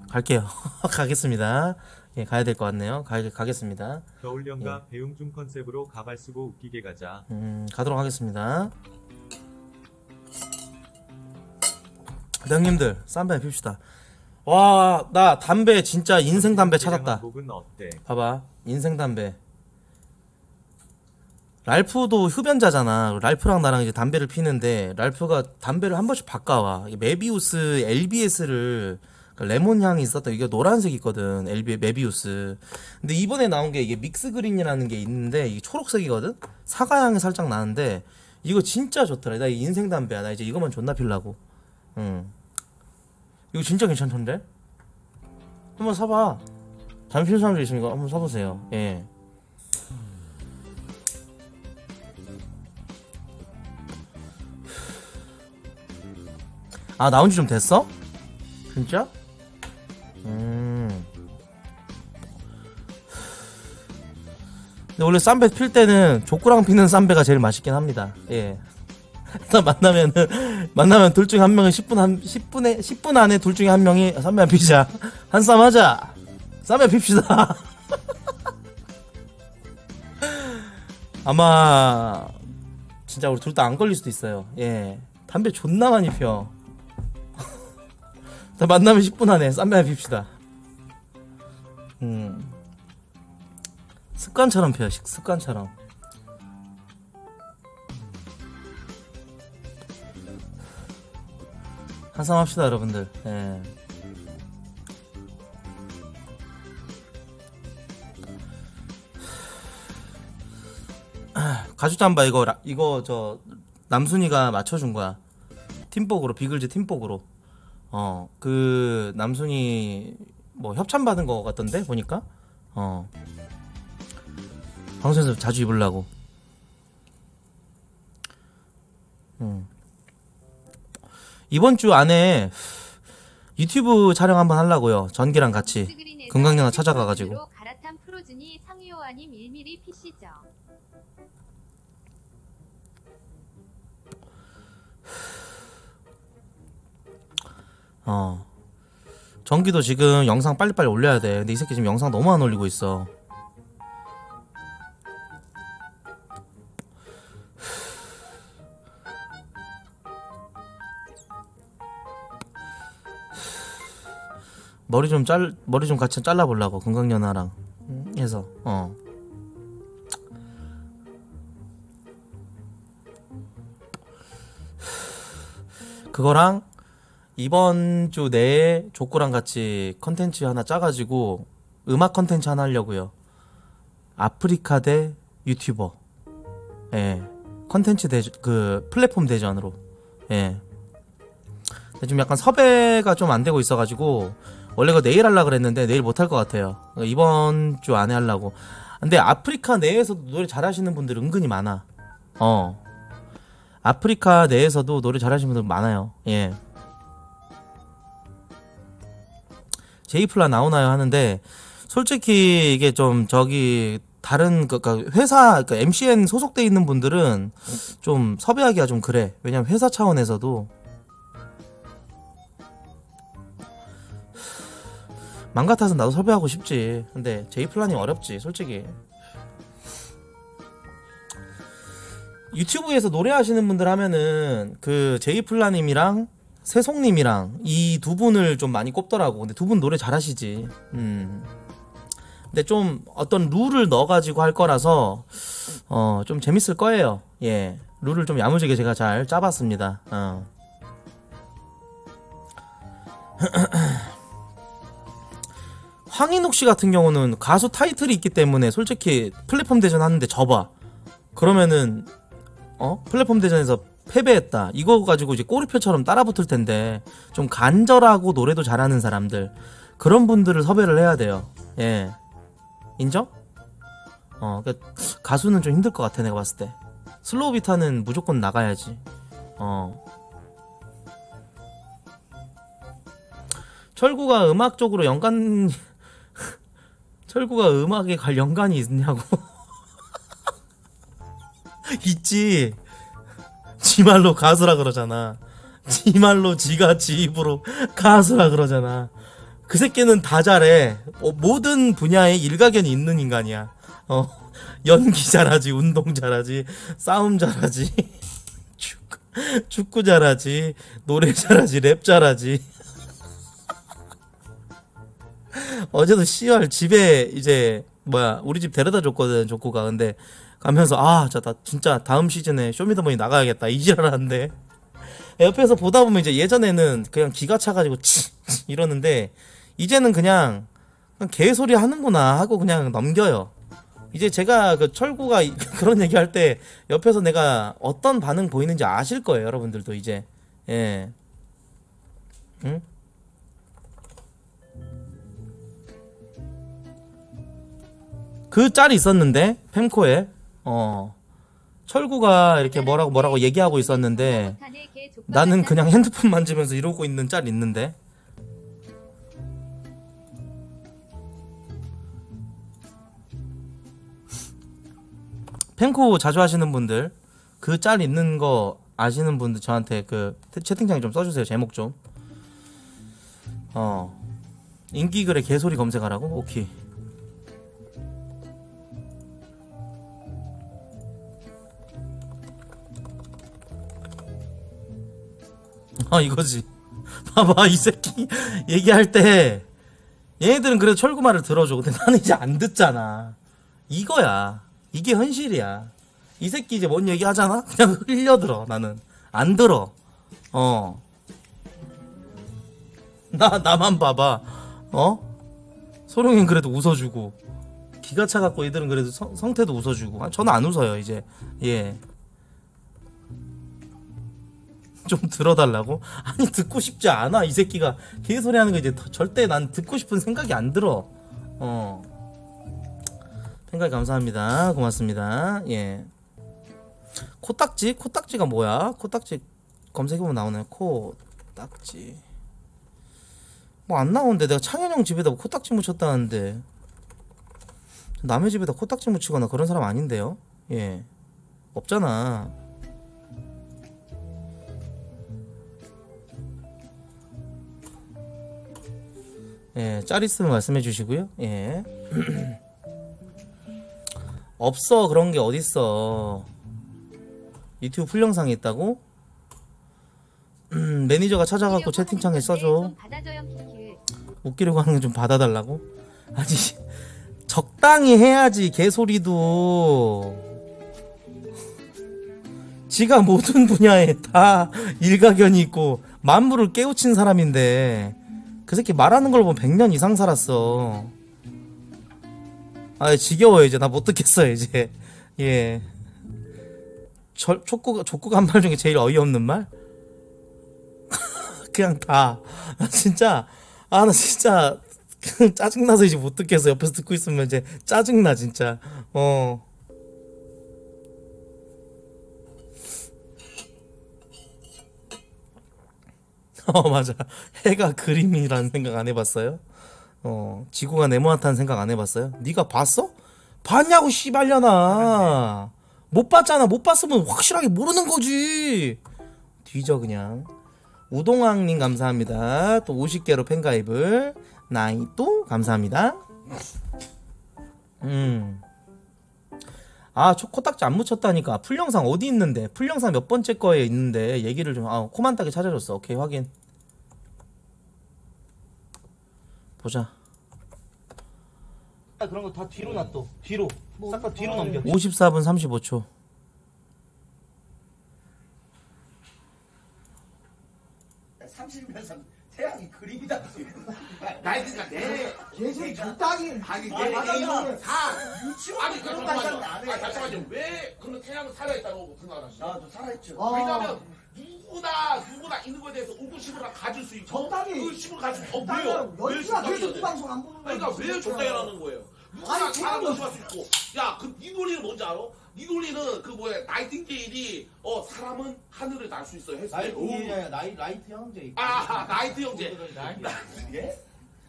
갈게요. *laughs* 가겠습니다. 예, 가야 될 것 같네요. 가, 가겠습니다. 겨울연가 배용준 컨셉으로 가발 쓰고 웃기게 가자. 음, 가도록 하겠습니다. 네, 형님들, 쌈배 핍시다. 와, 나 담배 진짜 인생 담배 찾았다. 어때? 봐봐, 인생 담배. 랄프도 흡연자잖아. 랄프랑 나랑 이제 담배를 피는데 랄프가 담배를 한 번씩 바꿔와. 메비우스 LBS를 레몬 향이 있었던 이게 노란색 있거든. LB 메비우스. 근데 이번에 나온 게 이게 믹스 그린이라는 게 있는데 이게 초록색이거든. 사과 향이 살짝 나는데 이거 진짜 좋더라. 나이 인생 담배야. 나 이제 이거만 존나 필라고. 응. 이거 진짜 괜찮던데? 한번 사봐. 피는 사람들 있으니까 한번 사보세요. 예. 아 나온 지 좀 됐어? 진짜? 음. 근데 원래 쌈배 필 때는 족구랑 피는 쌈배가 제일 맛있긴 합니다. 예. *laughs* 일단 만나면은 만나면 둘 중에 한 명은 10분 한 10분에 10분 안에 둘 중에 한 명이 쌈배 한 피자. *laughs* 한 쌈 하자. 쌈배 핍시다. *laughs* 아마 진짜 우리 둘 다 안 걸릴 수도 있어요. 예. 담배 존나 많이 펴. 다 만나면 10분 안에 쌈배 하나 핍시다. 음. 습관처럼 펴요, 식- 습관처럼. 한쌈 합시다, 여러분들. 예. 가죽 잠바 이거 라- 이거 저 남순이가 맞춰준 거야. 팀복으로 비글즈 팀복으로. 어, 그 남순이 뭐 협찬 받은 거 같던데 보니까. 어. 방송에서 자주 입으려고. 음. 이번 주 안에 유튜브 촬영 한번 하려고요. 전기랑 같이. 금강연화 찾아가가지고. 로 갈아탄 프로즈니 상위호아님 1mm 피시죠. 어. 전기도 지금 영상 빨리빨리 올려야 돼. 근데 이 새끼 지금 영상 너무 안 올리고 있어. 머리 좀 잘 머리 좀 같이 잘라 보려고 건강연화랑 음, 해서 어. 그거랑 이번 주 내에 족구랑 같이 컨텐츠 하나 짜가지고 음악 컨텐츠 하나 하려고요. 아프리카 대 유튜버. 예. 컨텐츠 대, 그, 플랫폼 대전으로. 예. 좀 약간 섭외가 좀 안 되고 있어가지고, 원래 그 내일 하려고 그랬는데 내일 못 할 것 같아요. 그러니까 이번 주 안에 하려고. 근데 아프리카 내에서도 노래 잘하시는 분들 은근히 많아. 어. 아프리카 내에서도 노래 잘하시는 분들 많아요. 예. 제이플라 나오나요 하는데 솔직히 이게 좀 저기 다른 그 그러니까 회사 그 MCN 소속돼 있는 분들은 좀 섭외하기가 좀 그래. 왜냐면 회사 차원에서도 맘 같아서 나도 섭외하고 싶지. 근데 제이플라님 어렵지, 솔직히. 유튜브에서 노래하시는 분들 하면은 그 제이플라님이랑 세송님이랑 이 두 분을 좀 많이 꼽더라고. 근데 두 분 노래 잘하시지. 음. 근데 좀 어떤 룰을 넣어가지고 할 거라서 어 좀 재밌을 거예요. 예, 룰을 좀 야무지게 제가 잘 짜봤습니다. 어. *clears throat* 황인욱 씨 같은 경우는 가수 타이틀이 있기 때문에 솔직히 플랫폼 대전 하는데 져봐. 그러면은 어 플랫폼 대전에서 패배했다. 이거 가지고 이제 꼬리표처럼 따라붙을 텐데 좀 간절하고 노래도 잘하는 사람들 그런 분들을 섭외를 해야 돼요. 예, 인정? 어, 그러니까 가수는 좀 힘들 것 같아 내가 봤을 때. 슬로우 비타는 무조건 나가야지. 어. 철구가 음악적으로 연관 *laughs* 철구가 음악에 갈 연관이 있냐고 *laughs* 있지 지 말로 가수라 그러잖아. 지 말로 지가 지 입으로 가수라 그러잖아. 그 새끼는 다 잘해. 어, 모든 분야에 일가견이 있는 인간이야. 어 연기 잘하지 운동 잘하지 싸움 잘하지 *laughs* 축구, 축구 잘하지 노래 잘하지 랩 잘하지. 어제도 씨발 집에 이제 뭐야 우리 집 데려다 줬거든 조코가. 근데 가면서 아 저 나 진짜 다음 시즌에 쇼미더머니 나가야겠다 이지랄하는데 *laughs* 옆에서 보다 보면 이제 예전에는 그냥 기가 차가지고 치, 치 이러는데 이제는 그냥, 그냥 개소리 하는구나 하고 그냥 넘겨요. 이제 제가 그 철구가 이- *laughs* 그런 얘기할 때 옆에서 내가 어떤 반응 보이는지 아실 거예요 여러분들도 이제 예. 응? 그 짤이 있었는데 펜코에 어 철구가 이렇게 뭐라고 뭐라고 얘기하고 있었는데 나는 그냥 핸드폰 만지면서 이러고 있는 짤 있는데 펜코 자주 하시는 분들 그 짤 있는 거 아시는 분들 저한테 그 태- 채팅창에 좀 써주세요 제목 좀 어. 인기 글에 개소리 검색하라고? 오케이 *laughs* 아 이거지. 봐봐 이 새끼. 얘기할 때 얘네들은 그래도 철구 말을 들어줘. 근데 나는 이제 안 듣잖아. 이거야. 이게 현실이야. 이 새끼 이제 뭔 얘기 하잖아? 그냥 흘려들어 나는. 안 들어. 어. 나 나만 봐봐. 어? 소룡이는 그래도 웃어주고. 기가 차갖고 얘들은 그래도 성, 성태도 웃어주고. 아, 저는 안 웃어요 이제. 예 좀 들어달라고? 아니 듣고 싶지 않아 이 새끼가. 개소리 하는 거 이제 더- 절대 난 듣고 싶은 생각이 안 들어. 어. 생각 감사합니다. 고맙습니다. 예. 코딱지? 코딱지가 뭐야? 코딱지 검색해보면 나오네. 코딱지. 뭐 안 나오는데 내가 창현형 집에다 뭐 코딱지 묻혔다는데. 남의 집에다 코딱지 묻히거나 그런 사람 아닌데요? 예. 없잖아 예, 짤 있으면 말씀해 주시고요. 예. *clears throat* 없어 그런 게 어딨어. 유튜브 풀 영상에 있다고? 음, *clears throat* 매니저가 찾아갖고 채팅창에 써줘. 웃기려고 하는 건좀 받아달라고? 아니 *laughs* 적당히 해야지 개소리도 지가 모든 분야에 다 *laughs* 일가견이 있고 만물을 깨우친 사람인데 그 새끼 말하는 걸 보면 100년 이상 살았어 아 지겨워요 이제 나 못 듣겠어요 이제 *laughs* 예 저, 족구가 족구가 한 말 중에 제일 어이없는 말? *laughs* 그냥 다. 나 진짜, 아, 나 진짜, *laughs* 짜증나서 이제 못 듣겠어. 옆에서 듣고 있으면 이제 짜증나, 진짜. 어. *laughs* 어, 맞아. 해가 그림이라는 생각 안 해봤어요? 어, 지구가 네모나다는 생각 안 해봤어요? 네가 봤어? 봤냐고, 씨발년아. 못 봤잖아. 못 봤으면 확실하게 모르는 거지. 뒤져, 그냥. 우동왕님 감사합니다. 또 50개로 팬가입을 나이 또 감사합니다. 음. 아, 저 코딱지 안 묻혔다니까. 풀 영상 어디 있는데? 풀 영상 몇 번째 거에 있는데 얘기를 좀 아, 코만 따게 찾아줬어. 오케이, 확인. 보자. 아, 그런 거 다 뒤로 놔둬. 뒤로. 싹다 뒤로 넘겨. 54분 35초. 태양이 그림이다. 나이 그니까 내 예술이 적당히. 아니 아, 맞아, 내 이름은 맞아. 다 유치원 아니 그런 잠깐만요. 발상은 안 해. 아 잠깐만요. 왜 그러면 태양은 살아있다고 생각하시죠? 나도 살아있죠. 아. 왜냐면 누구나 누구나 있는 거에 대해서 의구심을 다 가질 수 있고 적당히. 의심을 가질 수 어? 왜 연주가 계속 적당히 그 방송 안 보는 거야. 그러니까 왜 적당히라는 거예요? 누구나 그거는- 의심할 수 있고 야그네 논리는 뭔지 알아? 네 논리는 그 뭐야 나이팅게일이 어 사람은 하늘을 날 수 있어요 오. 나이트 나이 라이트 형제. 아 나이트 형제 예? 이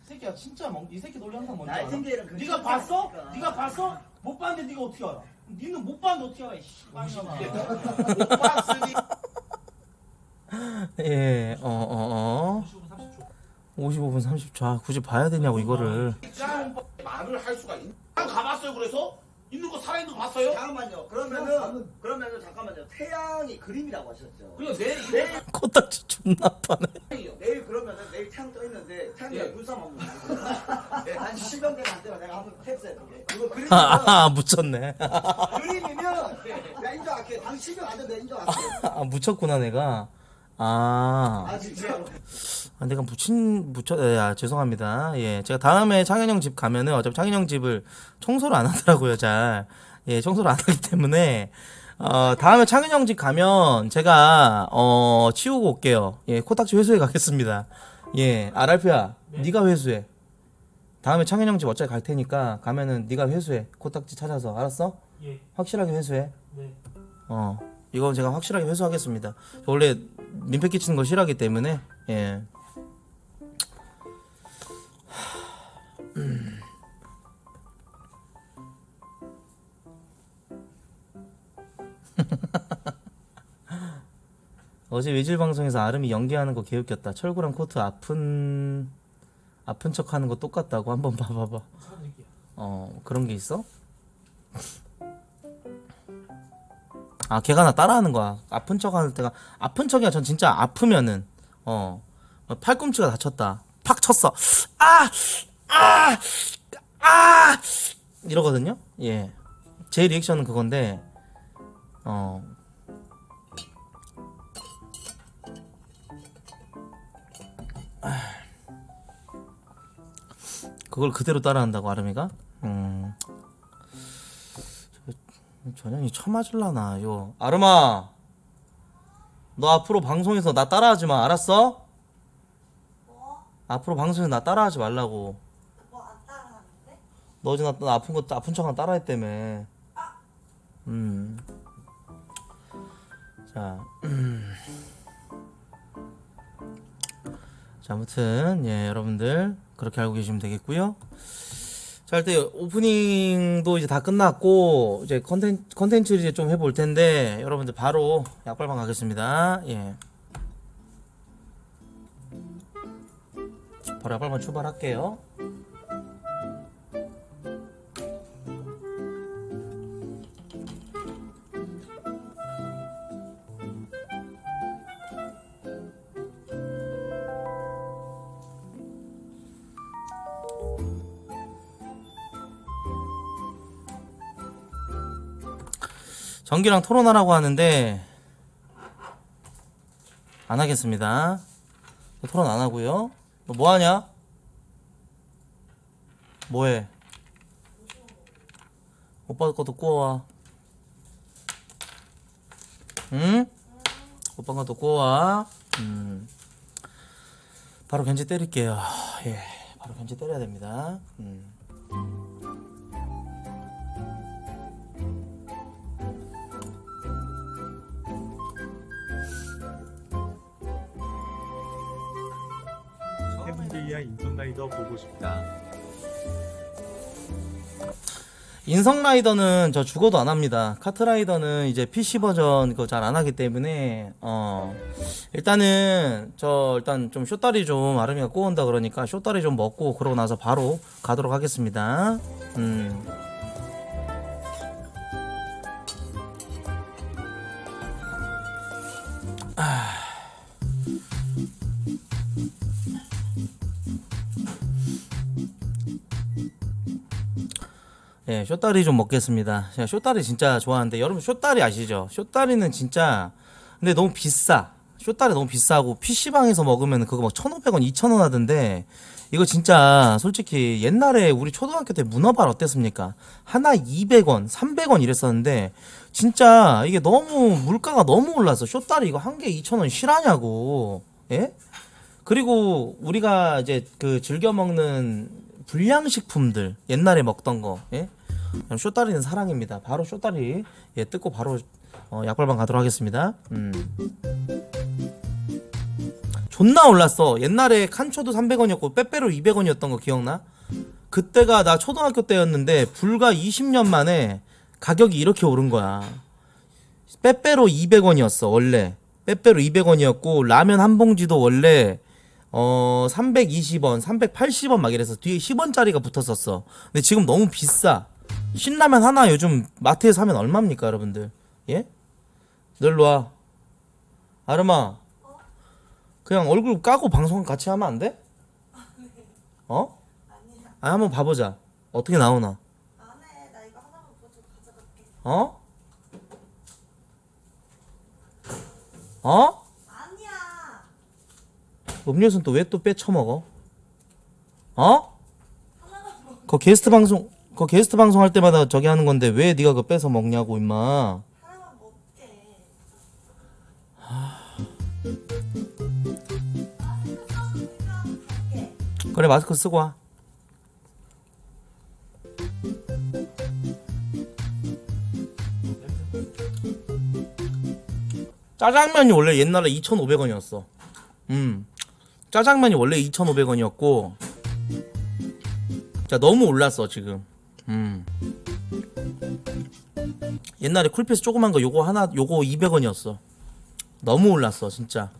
새끼야 진짜 멍. 이 새끼 논리 항상 뭔지 알아? 나이팅게일은 그 네가 봤어? 네가 봤어? 못 봤는데 네가 어떻게 알아? 니는 못 봤는데 어떻게 알아? 이씨. 못 봤으니 *laughs* 예, 어, 어, 어. 55분 30초. 아, 굳이 봐야 되냐고, 이거를. 말을 할 수가 있. 가봤어요 그래서 있는 거 살아있는 거 봤어요? 잠깐만요. 그러면은 그러면은 잠깐만요. 태양이 그림이라고 하셨죠. 그냥 내 내일 코딱지 존나 파네. 내일 그러면은 내일 태양 떠 있는데 태양이 예. 불사 먹는 거. 한 10명 되는 안 되면 내가 한번 탭스해 볼게. 그거 그림이면 아, 아, 묻혔네. 그림이면 야 인정할게. 당 10명 안 되면 내가 인정할게. 아, 묻혔구나, 내가. 아. 아 진짜로. 아, 내가 묻힌 묻혀 야 죄송합니다. 예, 제가 다음에 창현 형집 가면은 어차피 창현 형 집을 청소를 안 하더라고요, 잘. 예, 청소를 안 하기 때문에 어 다음에 창현 형 집 가면 제가 어 치우고 올게요. 예, 코딱지 회수해 가겠습니다. 예, RRP야, 네? 가 회수해. 다음에 창현 형 집 어차피 갈 테니까 가면은 네가 회수해. 코딱지 찾아서 알았어? 예. 확실하게 회수해. 네. 어, 이건 제가 확실하게 회수하겠습니다. 저 원래 민폐 끼치는 거 싫어하기 때문에 예. 음. *laughs* 어제 외질 방송에서 아름이 연기하는 거 개웃겼다. 철구랑 코트 아픈 아픈 척하는 거 똑같다고 한번 봐봐봐. 어 그런 게 있어? 아 걔가 나 따라하는 거야. 아픈 척할 때가 아픈 척이야. 전 진짜 아프면은. 어. 팔꿈치가 다쳤다. 팍 쳤어. 아아아! 아! 이러거든요? 예 제 리액션은 그건데 어. 아. 그걸 그대로 따라한다고 아름이가? 음 전현이 쳐맞을라나 요 아름아 너 앞으로 방송에서 나 따라하지 마 알았어? 앞으로 방송에서 나 따라하지 말라고 뭐 안 따라하는데? 너 어제 나, 나 아픈 거 아픈 척만 따라했다며 음. 자, 음. *clears throat* 자 아무튼 예 여러분들 그렇게 알고 계시면 되겠고요 자, 일단 오프닝도 이제 다 끝났고 이제 컨텐 컨텐츠를 이제 좀 해볼 텐데 여러분들 바로 약발방 가겠습니다. 예. 바로 약발방 출발할게요. 전기랑 토론하라고 하는데 안 하겠습니다. 토론 안 하고요. 너 뭐 하냐? 뭐해? 오빠 것도 구워와. 응? 오빠 것도 구워와. 음. 바로 견제 때릴게요. 예, 바로 견제 때려야 됩니다. 음. 해븐데이야 인턴라이더 보고 싶다. 인성라이더는 저 죽어도 안 합니다. 카트라이더는 이제 PC 버전 그거 잘 안 하기 때문에 어 일단은 저 일단 좀 쇼다리 좀 아름이가 꼬운다 그러니까 쇼다리 좀 먹고 그러고 나서 바로 가도록 하겠습니다. 음. 쇼다리 좀 먹겠습니다. 제가 쇼다리 진짜 좋아하는데 여러분 쇼다리 아시죠? 쇼다리는 진짜 근데 너무 비싸. 쇼다리 너무 비싸고 PC방에서 먹으면 그거 막 1,500원, 2,000원 하던데 이거 진짜 솔직히 옛날에 우리 초등학교 때 문어발 어땠습니까? 하나 200원, 300원 이랬었는데 진짜 이게 너무 물가가 너무 올라서 쇼다리 이거 한 개 2,000원 실하냐고. 예? 그리고 우리가 이제 그 즐겨 먹는 불량식품들 옛날에 먹던 거 예? 쇼다리는 사랑입니다. 바로 쇼다리 예 뜯고 바로 어, 약발방 가도록 하겠습니다. 음. 존나 올랐어. 옛날에 칸초도 300원이었고 빼빼로 200원이었던 거 기억나? 그때가 나 초등학교 때였는데 불과 20년 만에 가격이 이렇게 오른 거야. 빼빼로 200원이었어 원래. 빼빼로 200원이었고 라면 한 봉지도 원래 어 320원, 380원 막 이래서 뒤에 10원짜리가 붙었었어. 근데 지금 너무 비싸. 신라면 하나 요즘 마트에서 사면 얼마입니까, 여러분들? 예? 널로 와. 아르마. 그냥 얼굴 까고 방송 같이 하면 안 돼? 어? 아 한번 봐보자. 어떻게 나오나? 어? 어? 아니야 음료수는 또 왜 또 빼쳐먹어? 어? 그 게스트 방송 그 게스트 방송 할 때마다 저기 하는 건데 왜 네가 그거 뺏어 먹냐고 임마. 그래 마스크 쓰고 와. 짜장면이 원래 옛날에 2,500원이었어. 음. 짜장면이 원래 2,500원이었고 자 너무 올랐어 지금 음 옛날에 쿨피스 조그만 거 요거 하나 요거 200원이었어. 너무 올랐어 진짜